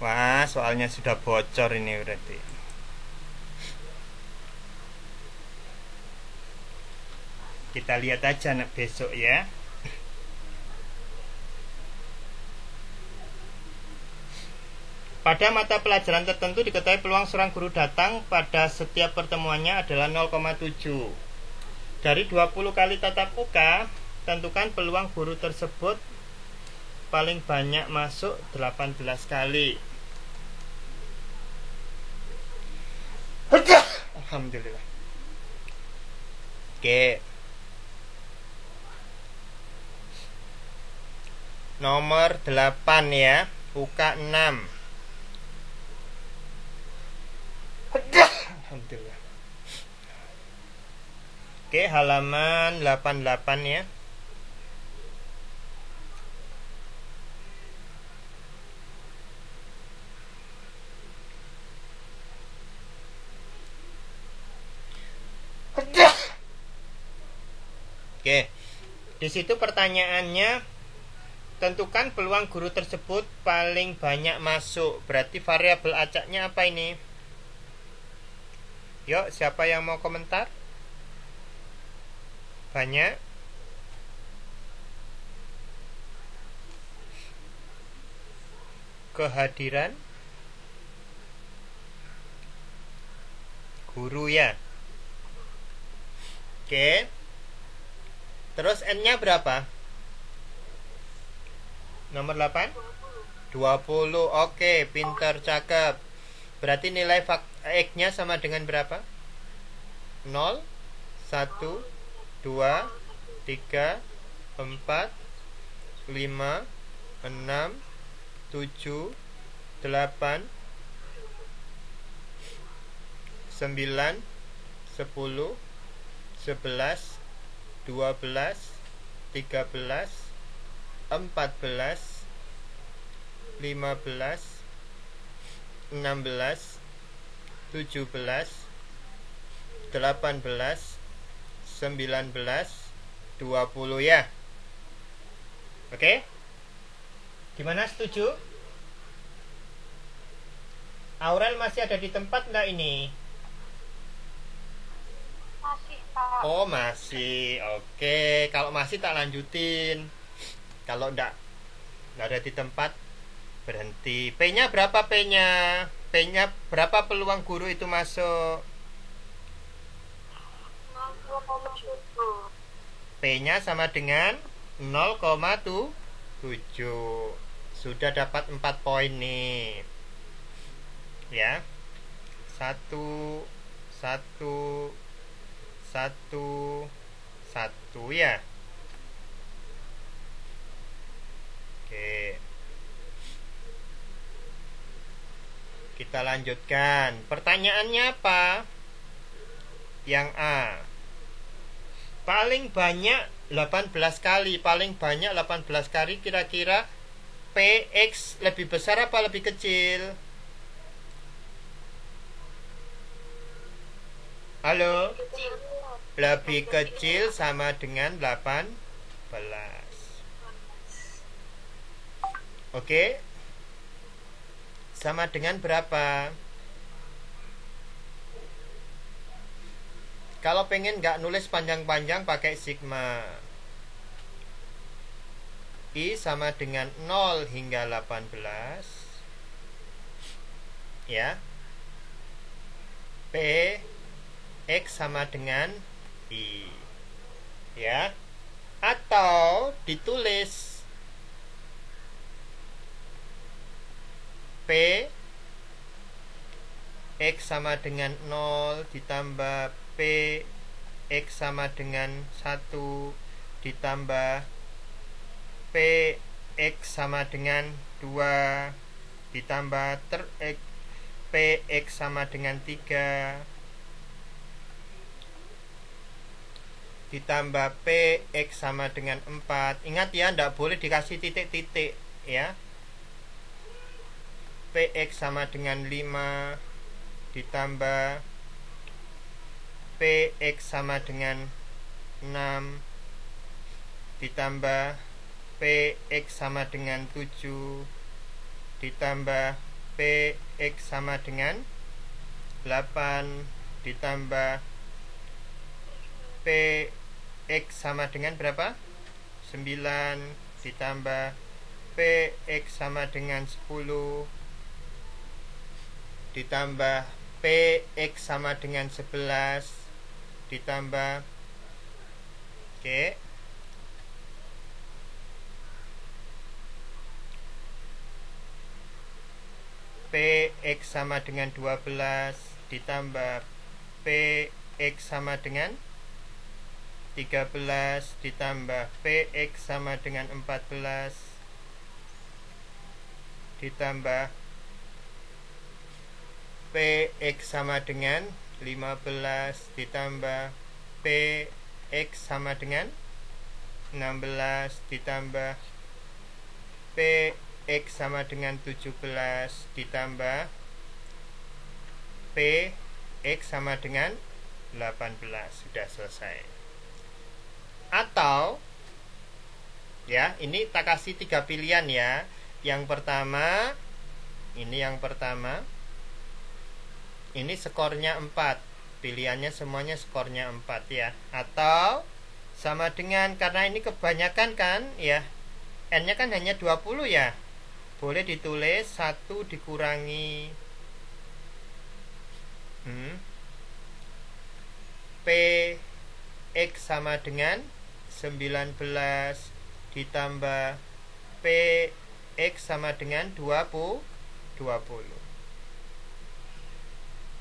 Wah, soalnya sudah bocor ini berarti. Kita lihat aja nak besok ya. Pada mata pelajaran tertentu diketahui peluang seorang guru datang pada setiap pertemuannya adalah 0,7. Dari 20 kali tatap muka, tentukan peluang guru tersebut paling banyak masuk 18 kali. Alhamdulillah. Oke. Nomor 8 ya, buka 6. Alhamdulillah. Oke, halaman 88 ya. Oke. Di situ pertanyaannya tentukan peluang guru tersebut paling banyak masuk. Berarti variabel acaknya apa ini? Yuk, siapa yang mau komentar? Banyak? Kehadiran guru ya. Oke. Terus N-nya berapa? Nomor 8? 20. Oke, pintar, cakep. Berarti nilai X-nya sama dengan berapa? 0 1 2 3 4 5 6 7 8 9 10 11 12 13 14 15 16 17 18 19 20 ya Oke? Gimana setuju? Aurel masih ada di tempat enggak ini? Masih, Pak. Oh masih, oke. Kalau masih tak lanjutin. Kalau enggak, enggak ada di tempat, berhenti. P-nya berapa P-nya? P-nya berapa peluang guru itu masuk? 0,7. P-nya sama dengan 0,7 sudah dapat 4 poin nih ya satu satu satu. Satu ya? Oke. Kita lanjutkan. Pertanyaannya apa? Yang A. Paling banyak 18 kali paling banyak 18 kali kira-kira PX lebih besar apa lebih kecil? Halo. Lebih kecil sama dengan 18 Oke sama dengan berapa Kalau pengen nggak nulis panjang-panjang pakai sigma. I sama dengan 0 hingga 18. Ya. P X sama dengan I. Ya. Atau ditulis P X sama dengan 0 ditambah P X sama dengan 1 ditambah P X sama dengan 2 ditambah ter X, P X sama dengan 3 ditambah P X sama dengan 4 ingat ya tidak boleh dikasih titik-titik ya. P X sama dengan 5 ditambah PX sama dengan 6 ditambah PX sama dengan 7 ditambah PX sama dengan 8 ditambah PX sama dengan berapa? 9 ditambah PX sama dengan 10 ditambah PX sama dengan 11 ditambah oke PX sama dengan 12 ditambah PX sama dengan 13 ditambah PX sama dengan 14 ditambah PX sama dengan 15 ditambah PX sama dengan 16 ditambah PX sama dengan 17 ditambah PX sama dengan 18 sudah selesai atau ya ini tak kasih tiga pilihan ya. Yang pertama ini yang pertama. Ini skornya 4 pilihannya semuanya skornya 4 ya. Atau sama dengan karena ini kebanyakan kan ya. N nya kan hanya 20 ya. Boleh ditulis 1 dikurangi. Hmm, P X sama dengan 19 ditambah P X sama dengan 20 20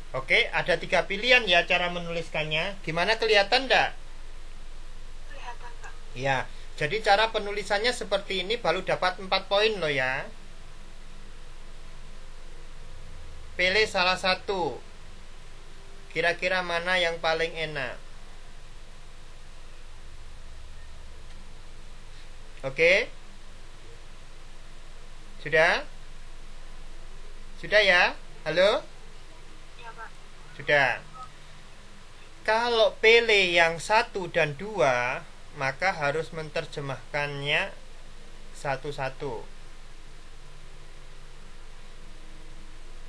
Oke, ada tiga pilihan ya cara menuliskannya. Gimana kelihatan enggak? Kelihatan, Pak. Ya, jadi cara penulisannya seperti ini baru dapat 4 poin loh ya. Pilih salah satu. Kira-kira mana yang paling enak? Oke? Sudah? Sudah ya? Halo? Iya, Pak. Sudah. Kalau pilih yang satu dan dua, maka harus menerjemahkannya satu-satu.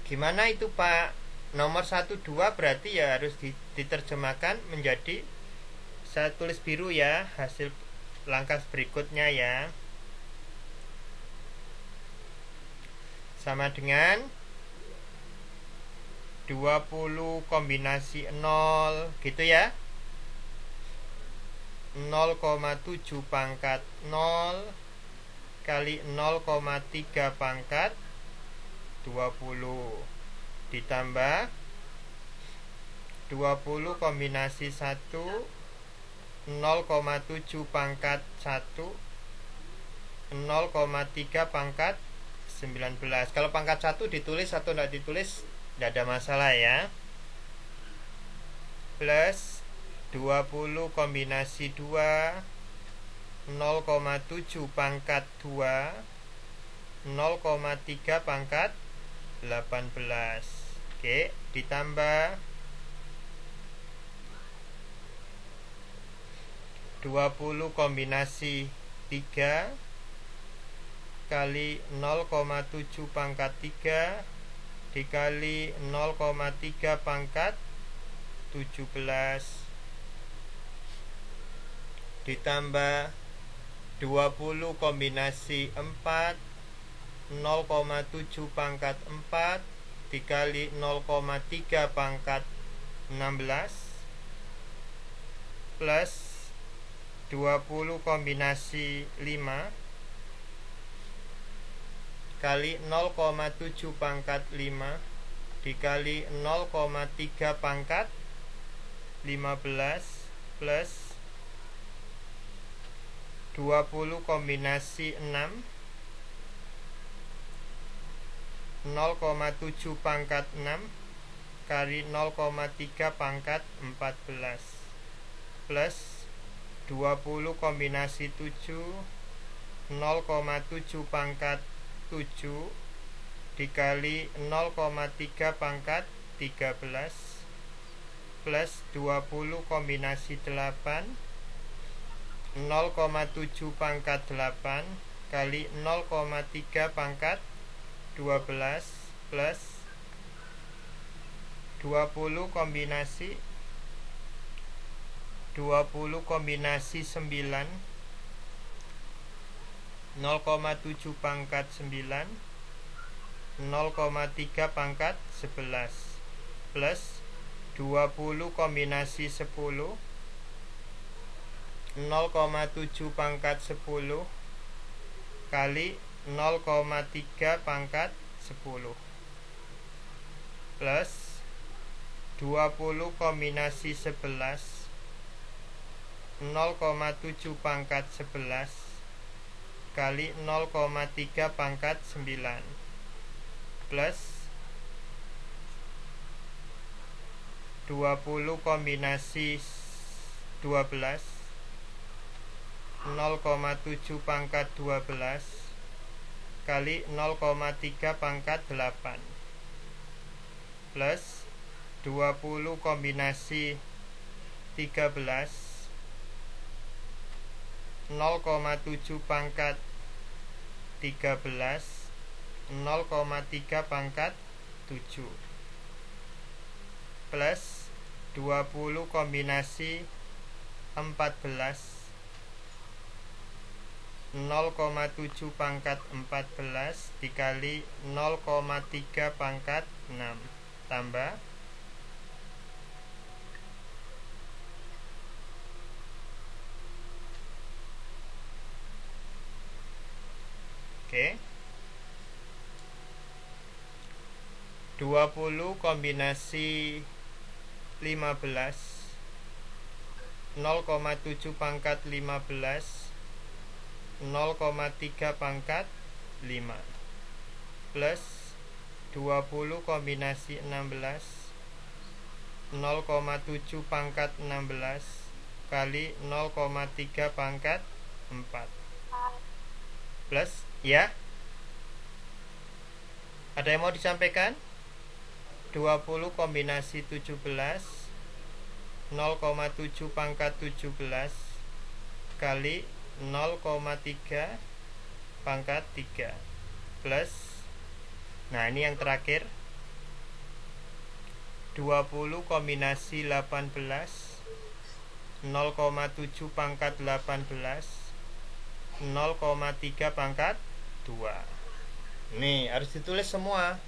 Gimana itu Pak? Nomor satu dua berarti ya harus diterjemahkan menjadi saya tulis biru ya hasil langkah berikutnya ya. Sama dengan 20 kombinasi 0 gitu ya 0,7 pangkat 0 kali 0,3 pangkat 20 ditambah 20 kombinasi 1 0,7 pangkat 1 0,3 pangkat 19 kalau pangkat 1 ditulis atau tidak ditulis tidak ada masalah ya. Plus 20 kombinasi 2 0,7 pangkat 2 0,3 pangkat 18 oke ditambah 20 kombinasi 3 kali 0,7 pangkat 3 dikali 0,3 pangkat 17 ditambah 20 kombinasi 4 0,7 pangkat 4 dikali 0,3 pangkat 16 plus 20 kombinasi 5 kali 0,7 pangkat 5 dikali 0,3 pangkat 15 plus 20 kombinasi 6 0,7 pangkat 6 kali 0,3 pangkat 14 plus 20 kombinasi 7 0,7 pangkat 7 dikali 0,3 pangkat 13 plus 20 kombinasi 8 0,7 pangkat 8 kali 0,3 pangkat 12 plus 20 kombinasi 20 kombinasi 9 0,7 pangkat 9 0,3 pangkat 11 plus 20 kombinasi 10 0,7 pangkat 10 kali 0,3 pangkat 10 plus 20 kombinasi 11 0,7 pangkat 11 kali 0,3 pangkat 9 plus 20 kombinasi 12 0,7 pangkat 12 kali 0,3 pangkat 8 plus 20 kombinasi 13 0,7 pangkat 13 0,3 pangkat 7 plus 20 kombinasi 14 0,7 pangkat 14 dikali 0,3 pangkat 6 tambah Oke. 20 kombinasi 15 0,7 pangkat 15 0,3 pangkat 5 plus 20 kombinasi 16 0,7 pangkat 16 kali 0,3 pangkat 4 plus ya. Ada yang mau disampaikan? 20 kombinasi 17 0,7 pangkat 17 kali 0,3 pangkat 3 plus nah ini yang terakhir. 20 kombinasi 18 0,7 pangkat 18 0,3 pangkat 2 nih harus ditulis semua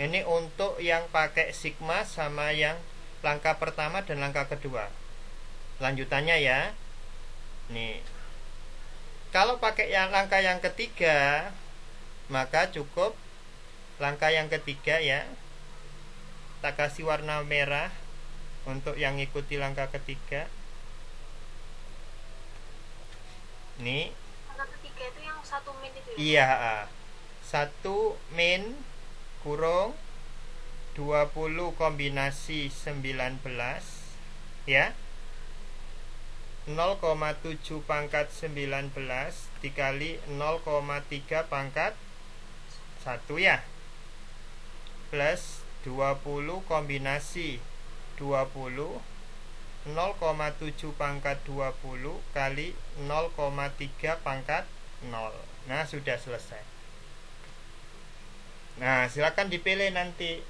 ini untuk yang pakai sigma sama yang langkah pertama dan langkah kedua lanjutannya ya nih kalau pakai yang langkah yang ketiga, maka cukup langkah yang ketiga ya. Tak kasih warna merah untuk yang ikuti langkah ketiga. Nih. Langkah ketiga itu yang satu min itu ya? Iya, satu min kurung 20 kombinasi 19 ya. 0,7 pangkat 19 dikali 0,3 pangkat 1 ya. Plus 20 kombinasi 20 0,7 pangkat 20 kali 0,3 pangkat 0 nah sudah selesai. Nah silakan dipilih nanti.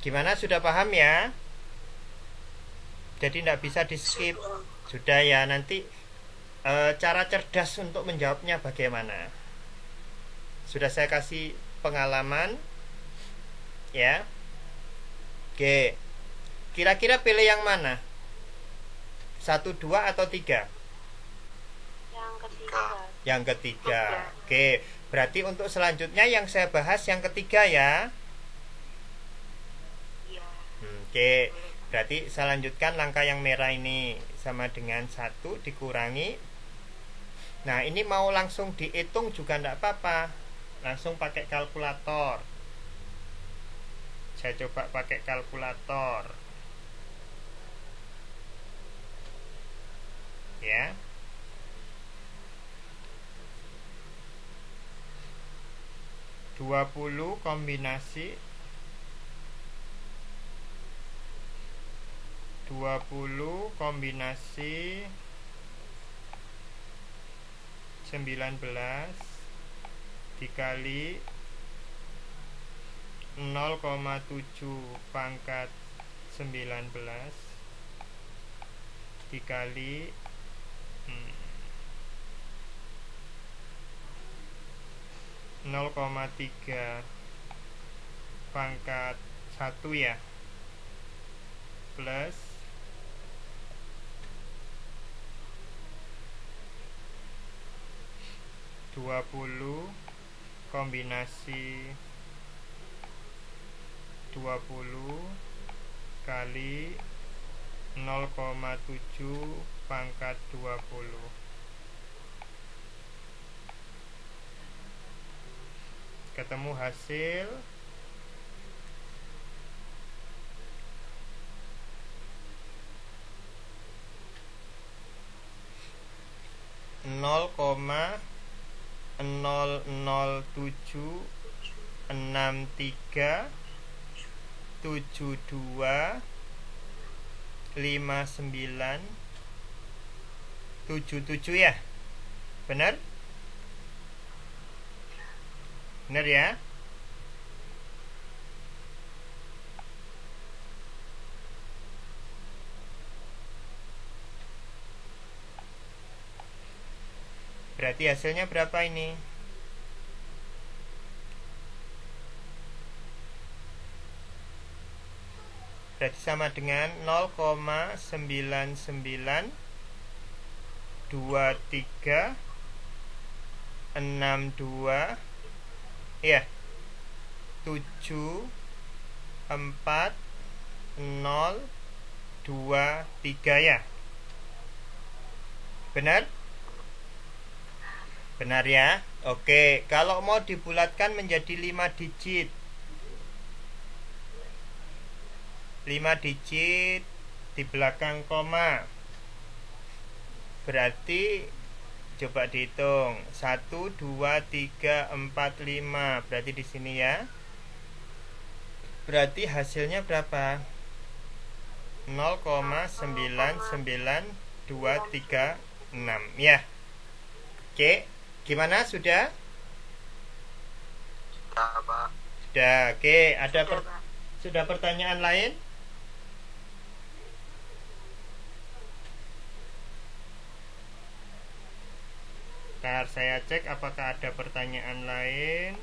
Gimana? Sudah paham ya? Jadi tidak bisa di skip. Sudah ya nanti e, cara cerdas untuk menjawabnya bagaimana? Sudah saya kasih pengalaman ya oke. Kira-kira pilih yang mana? Satu dua atau tiga? Yang ketiga. Yang ketiga. Oke. Berarti untuk selanjutnya yang saya bahas yang ketiga ya? Iya. Oke. Berarti saya lanjutkan langkah yang merah ini sama dengan satu dikurangi. Nah ini mau langsung dihitung juga tidak apa-apa. Langsung pakai kalkulator. Saya coba pakai kalkulator. Ya. Dua puluh kombinasi 20 kombinasi 19 dikali 0,7 pangkat 19 dikali hmm, 0,3 pangkat 1 ya plus 20 kombinasi 20 kali 0,7 pangkat 20 ketemu hasil. 0, 007 63 72 59 77 ya? Benar? Benar ya? Berarti hasilnya berapa ini? Berarti sama dengan 0,9923 62 ya 7 4 0 2 3 ya. Benar? Benar ya? Oke, kalau mau dibulatkan menjadi 5 digit. 5 digit di belakang koma. Berarti coba dihitung. 1 2 3 4 5. Berarti di sini ya. Berarti hasilnya berapa? 0,99236 ya. Oke, gimana sudah? Sudah, Pak. Sudah. Oke, ada per, sudah pertanyaan lain? Ntar saya cek apakah ada pertanyaan lain.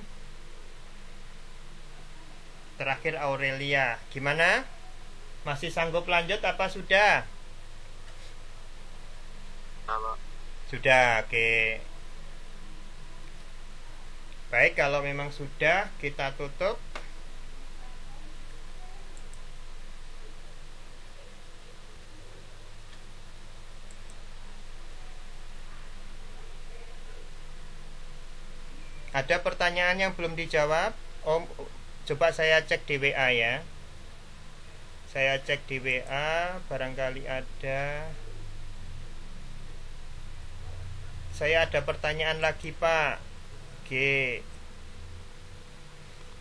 Terakhir Aurelia, gimana? Masih sanggup lanjut apa sudah? Pak. Sudah, oke. Baik, kalau memang sudah, kita tutup. Ada pertanyaan yang belum dijawab? Om, coba saya cek di WA ya. Saya cek di WA, barangkali ada. Saya ada pertanyaan lagi, Pak. G.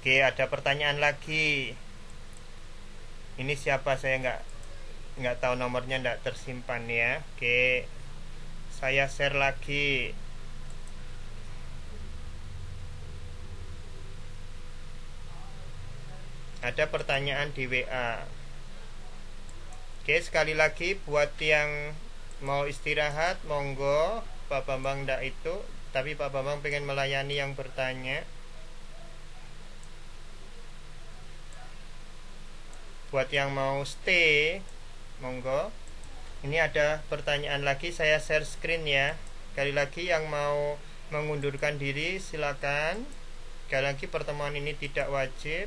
G, ada pertanyaan lagi. Ini siapa? Saya nggak nggak tahu nomornya nggak tersimpan ya. Oke. Saya share lagi. Ada pertanyaan di WA. Oke, sekali lagi buat yang mau istirahat, monggo. Pak Bambang ndak itu, tapi Pak Bambang pengen melayani yang bertanya. Buat yang mau stay, monggo. Ini ada pertanyaan lagi, saya share screen ya. Sekali lagi yang mau mengundurkan diri silakan. Sekali lagi pertemuan ini tidak wajib.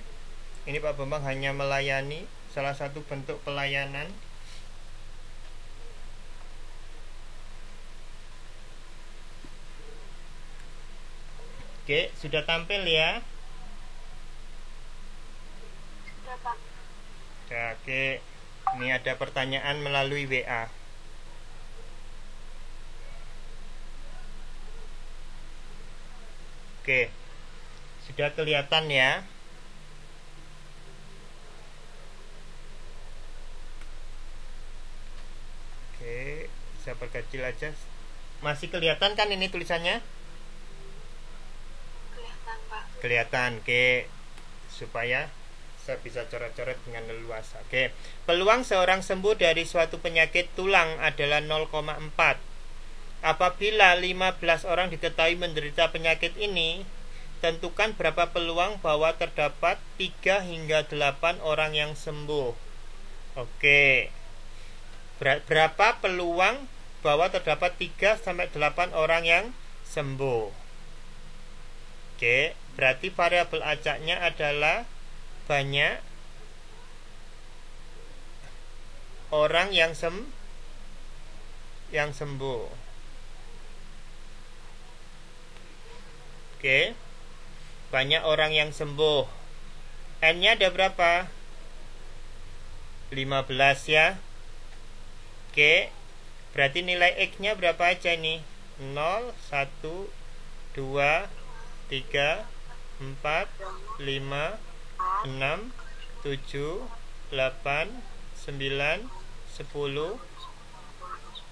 Ini Pak Bambang hanya melayani salah satu bentuk pelayanan. Oke, sudah tampil ya. Sudah, Pak. Oke, ini ada pertanyaan melalui WA. Oke, sudah kelihatan ya. Oke, saya perkecil aja. Masih kelihatan kan ini tulisannya? Kelihatan, Pak. kelihatan oke supaya saya bisa coret-coret dengan leluasa oke peluang seorang sembuh dari suatu penyakit tulang adalah 0,4 apabila 15 orang diketahui menderita penyakit ini tentukan berapa peluang bahwa terdapat 3 hingga 8 orang yang sembuh oke berapa peluang bahwa terdapat 3 sampai 8 orang yang sembuh Oke, berarti variabel acaknya adalah banyak orang yang sem yang sembuh. Oke. Banyak orang yang sembuh. N-nya ada berapa? 15 ya. Oke. Berarti nilai X-nya berapa aja nih? 0, 1, 2, 3, 4, 5, 6, 7, 8, 9, 10,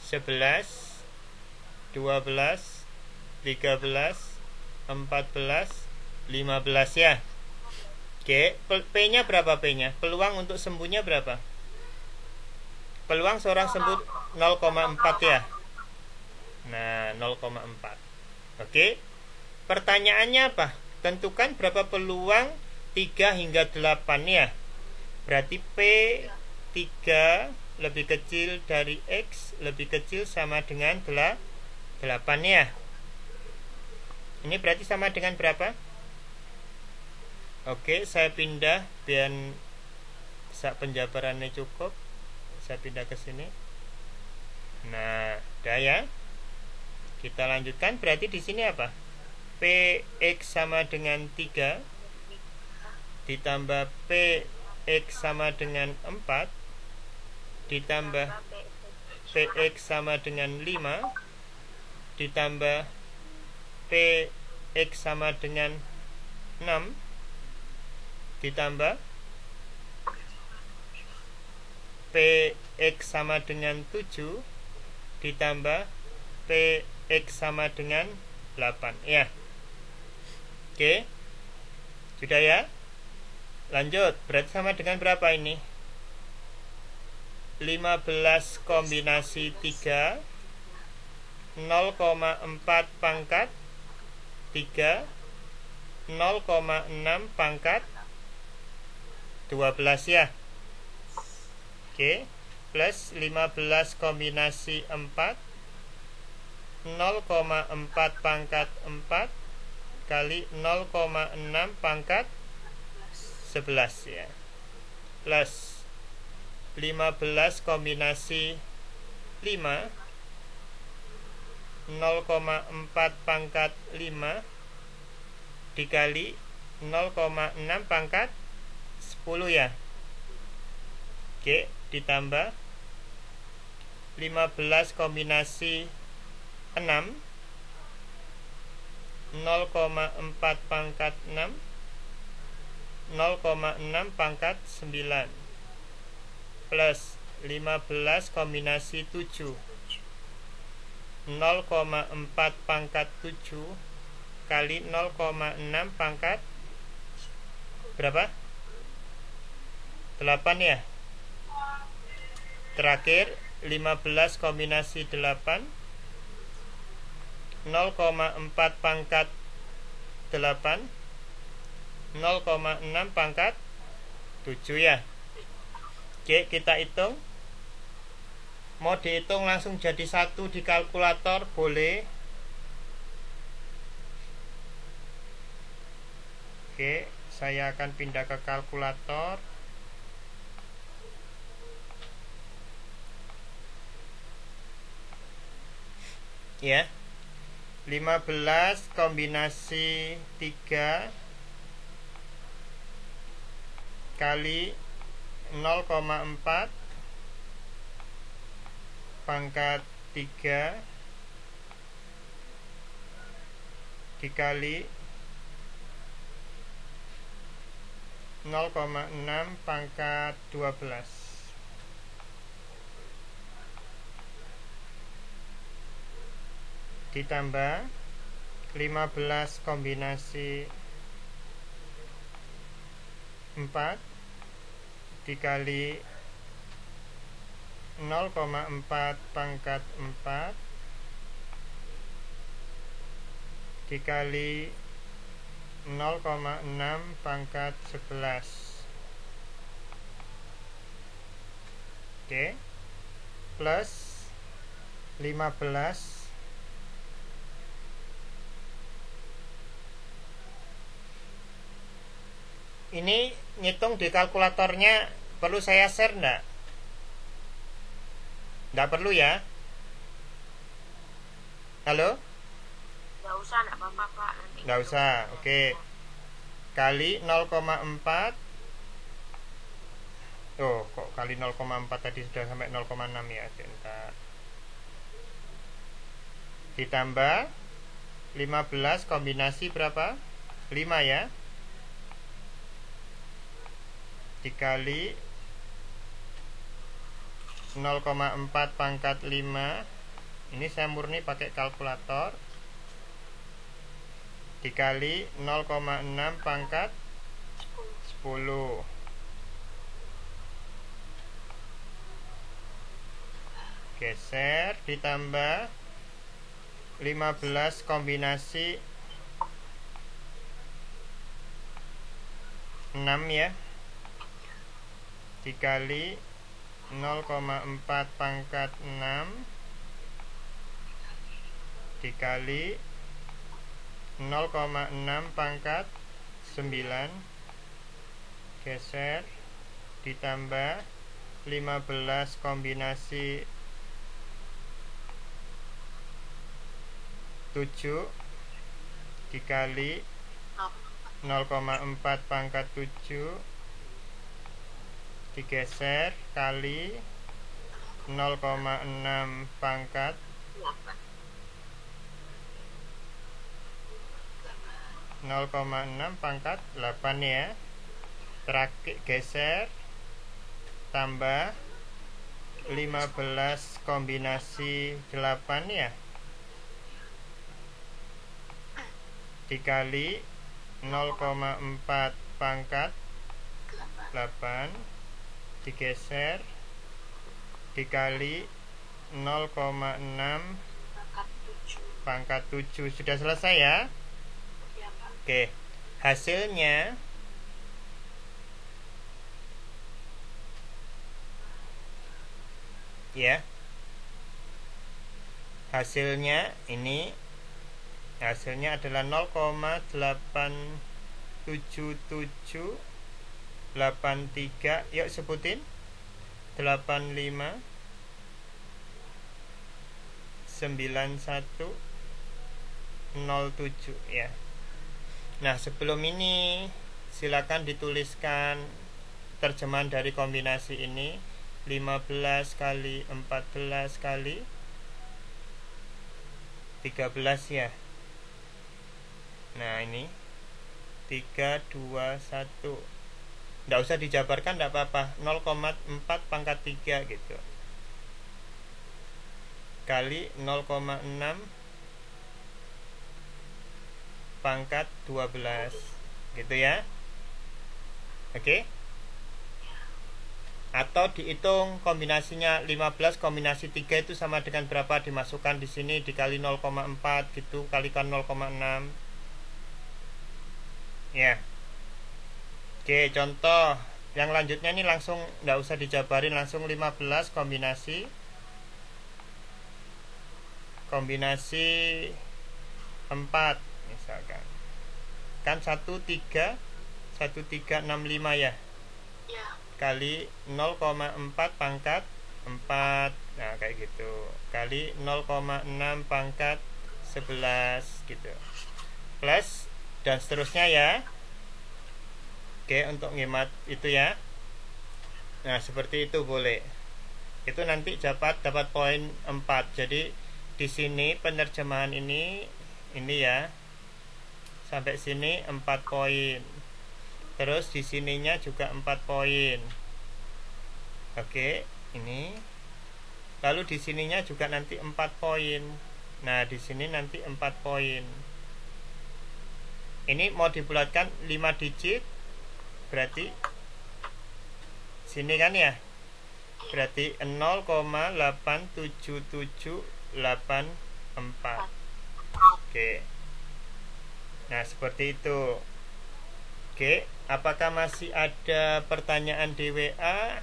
11, 12, 13, 14, 15 ya. Oke, P-nya berapa P-nya? Peluang untuk sembuhnya berapa? Peluang seorang sembuh 0,4 ya. Nah, 0,4. Oke. Pertanyaannya apa? Tentukan berapa peluang 3 hingga 8 ya. Berarti P 3 lebih kecil dari X lebih kecil sama dengan 8 ya. Ini berarti sama dengan berapa? Oke, saya pindah biar penjabarannya cukup. Saya pindah ke sini. Nah, udah ya. Kita lanjutkan berarti di sini apa? Px sama dengan 3 ditambah Px sama dengan 4 ditambah Px sama dengan 5 ditambah Px sama dengan 6 ditambah Px sama dengan 7 ditambah Px sama dengan 8 ya. Oke. Sudah ya? Lanjut. Berarti sama dengan berapa ini? 15 kombinasi 3 0,4 pangkat 3 0,6 pangkat 12 ya Oke Plus 15 kombinasi 4 0,4 pangkat 4 kali 0,6 pangkat 11 ya. Plus 15 kombinasi 5 0,4 pangkat 5 dikali 0,6 pangkat 10 ya. Oke ditambah 15 kombinasi 6 0,4 pangkat 6 0,6 pangkat 9 plus 15 kombinasi 7 0,4 pangkat 7 kali 0,6 pangkat berapa? 8 ya terakhir 15 kombinasi 8 0,4 pangkat 8 0,6 pangkat 7 ya. Oke kita hitung. Mau dihitung langsung jadi satu di kalkulator boleh. Oke saya akan pindah ke kalkulator Ya. 15 kombinasi 3 kali 0,4 pangkat 3 dikali 0,6 pangkat 12 ditambah 15 kombinasi 4 dikali 0,4 pangkat 4 dikali 0,6 pangkat 11 Oke. Plus 15 ini ngitung di kalkulatornya perlu saya share enggak? Enggak perlu ya? Halo? Enggak usah, enggak apa-apa, Pak. Nanti Enggak usah. Oke. Kali 0,4 Oh, kok kali 0,4 tadi sudah sampai 0,6 ya, sebentar. Ditambah 15 kombinasi berapa? 5 ya dikali 0,4 pangkat 5 ini saya murni pakai kalkulator. Dikali 0,6 pangkat 10 geser ditambah 15 kombinasi 6 ya dikali 0,4 pangkat 6 dikali 0,6 pangkat 9 geser ditambah 15 kombinasi 7 dikali 0,4 pangkat 7 digeser kali 0,6 pangkat. 0,6 pangkat 8 ya. Terakhir geser tambah 15 kombinasi 8 ya. Dikali 0,4 pangkat 8 digeser dikali 0,6 pangkat 7 sudah selesai ya? Oke. Hasilnya ya. Hasilnya ini hasilnya adalah 0,87783 yuk sebutin. 85 91 07 ya. Nah sebelum ini silakan dituliskan terjemahan dari kombinasi ini. 15 kali 14 kali 13 ya. Nah ini. 3, 2, 1 Tidak usah dijabarkan tidak apa-apa. 0,4 pangkat 3 gitu. Kali 0,6 Pangkat 12 Gitu ya. Oke? Atau dihitung kombinasinya 15 kombinasi 3 itu sama dengan berapa dimasukkan di sini? Dikali 0,4 gitu kalikan 0,6 ya oke contoh. Yang lanjutnya ini langsung nggak usah dijabarin langsung 15 kombinasi. Kombinasi 4 misalkan. Kan 1 3 1 3 6 5 ya? Ya. kali 0,4 pangkat 4 nah kayak gitu. Kali 0,6 pangkat 11 gitu. Plus dan seterusnya ya oke untuk ngemat itu ya. Nah seperti itu boleh. Itu nanti dapat dapat poin 4 jadi di sini penerjemahan ini ini ya. Sampai sini 4 poin. Terus di sininya juga 4 poin. Oke ini. Lalu di sininya juga nanti 4 poin. Nah di sini nanti 4 poin. Ini mau dibulatkan 5 digit berarti sini kan ya? Berarti 0,87784 oke. Nah seperti itu. Oke apakah masih ada pertanyaan di WA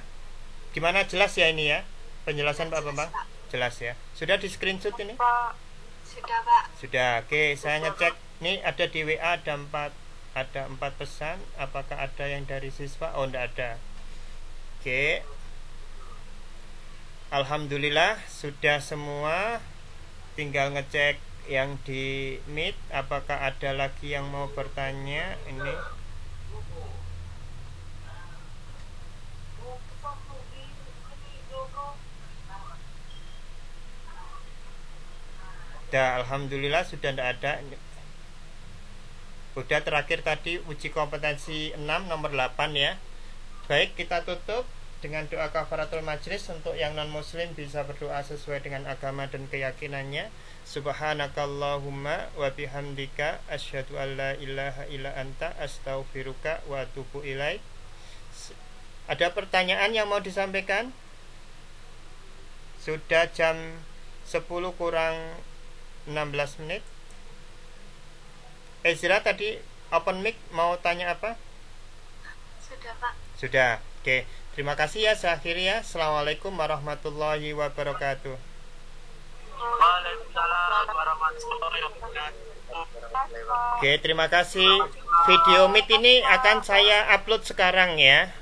gimana? Jelas ya ini ya? Penjelasan Pak Bambang? Jelas ya. Sudah di screenshot ini? Pak. Sudah, Pak. sudah. Oke saya ngecek. Ini ada di WA ada empat ada empat pesan apakah ada yang dari siswa? Oh tidak ada. Oke. Alhamdulillah sudah semua. Tinggal ngecek yang di meet apakah ada lagi yang mau bertanya? Ini. Sudah, alhamdulillah sudah tidak ada. Udah terakhir tadi uji kompetensi 6 nomor 8 ya. Baik, kita tutup dengan doa kafaratul majlis untuk yang non muslim bisa berdoa sesuai dengan agama dan keyakinannya. Subhanakallahumma wa bihamdika asyhadu an la ilaha illa anta astaghfiruka wa atubu ilaik. Ada pertanyaan yang mau disampaikan? Sudah jam 10 kurang 16 menit Ezra tadi open mic mau tanya apa? Sudah, Pak. Sudah, oke Terima kasih ya, saya akhiri ya Assalamualaikum warahmatullahi wabarakatuh Waalaikumsalam warahmatullahi wabarakatuh. Oke, terima kasih. Video Meet ini akan saya upload sekarang ya.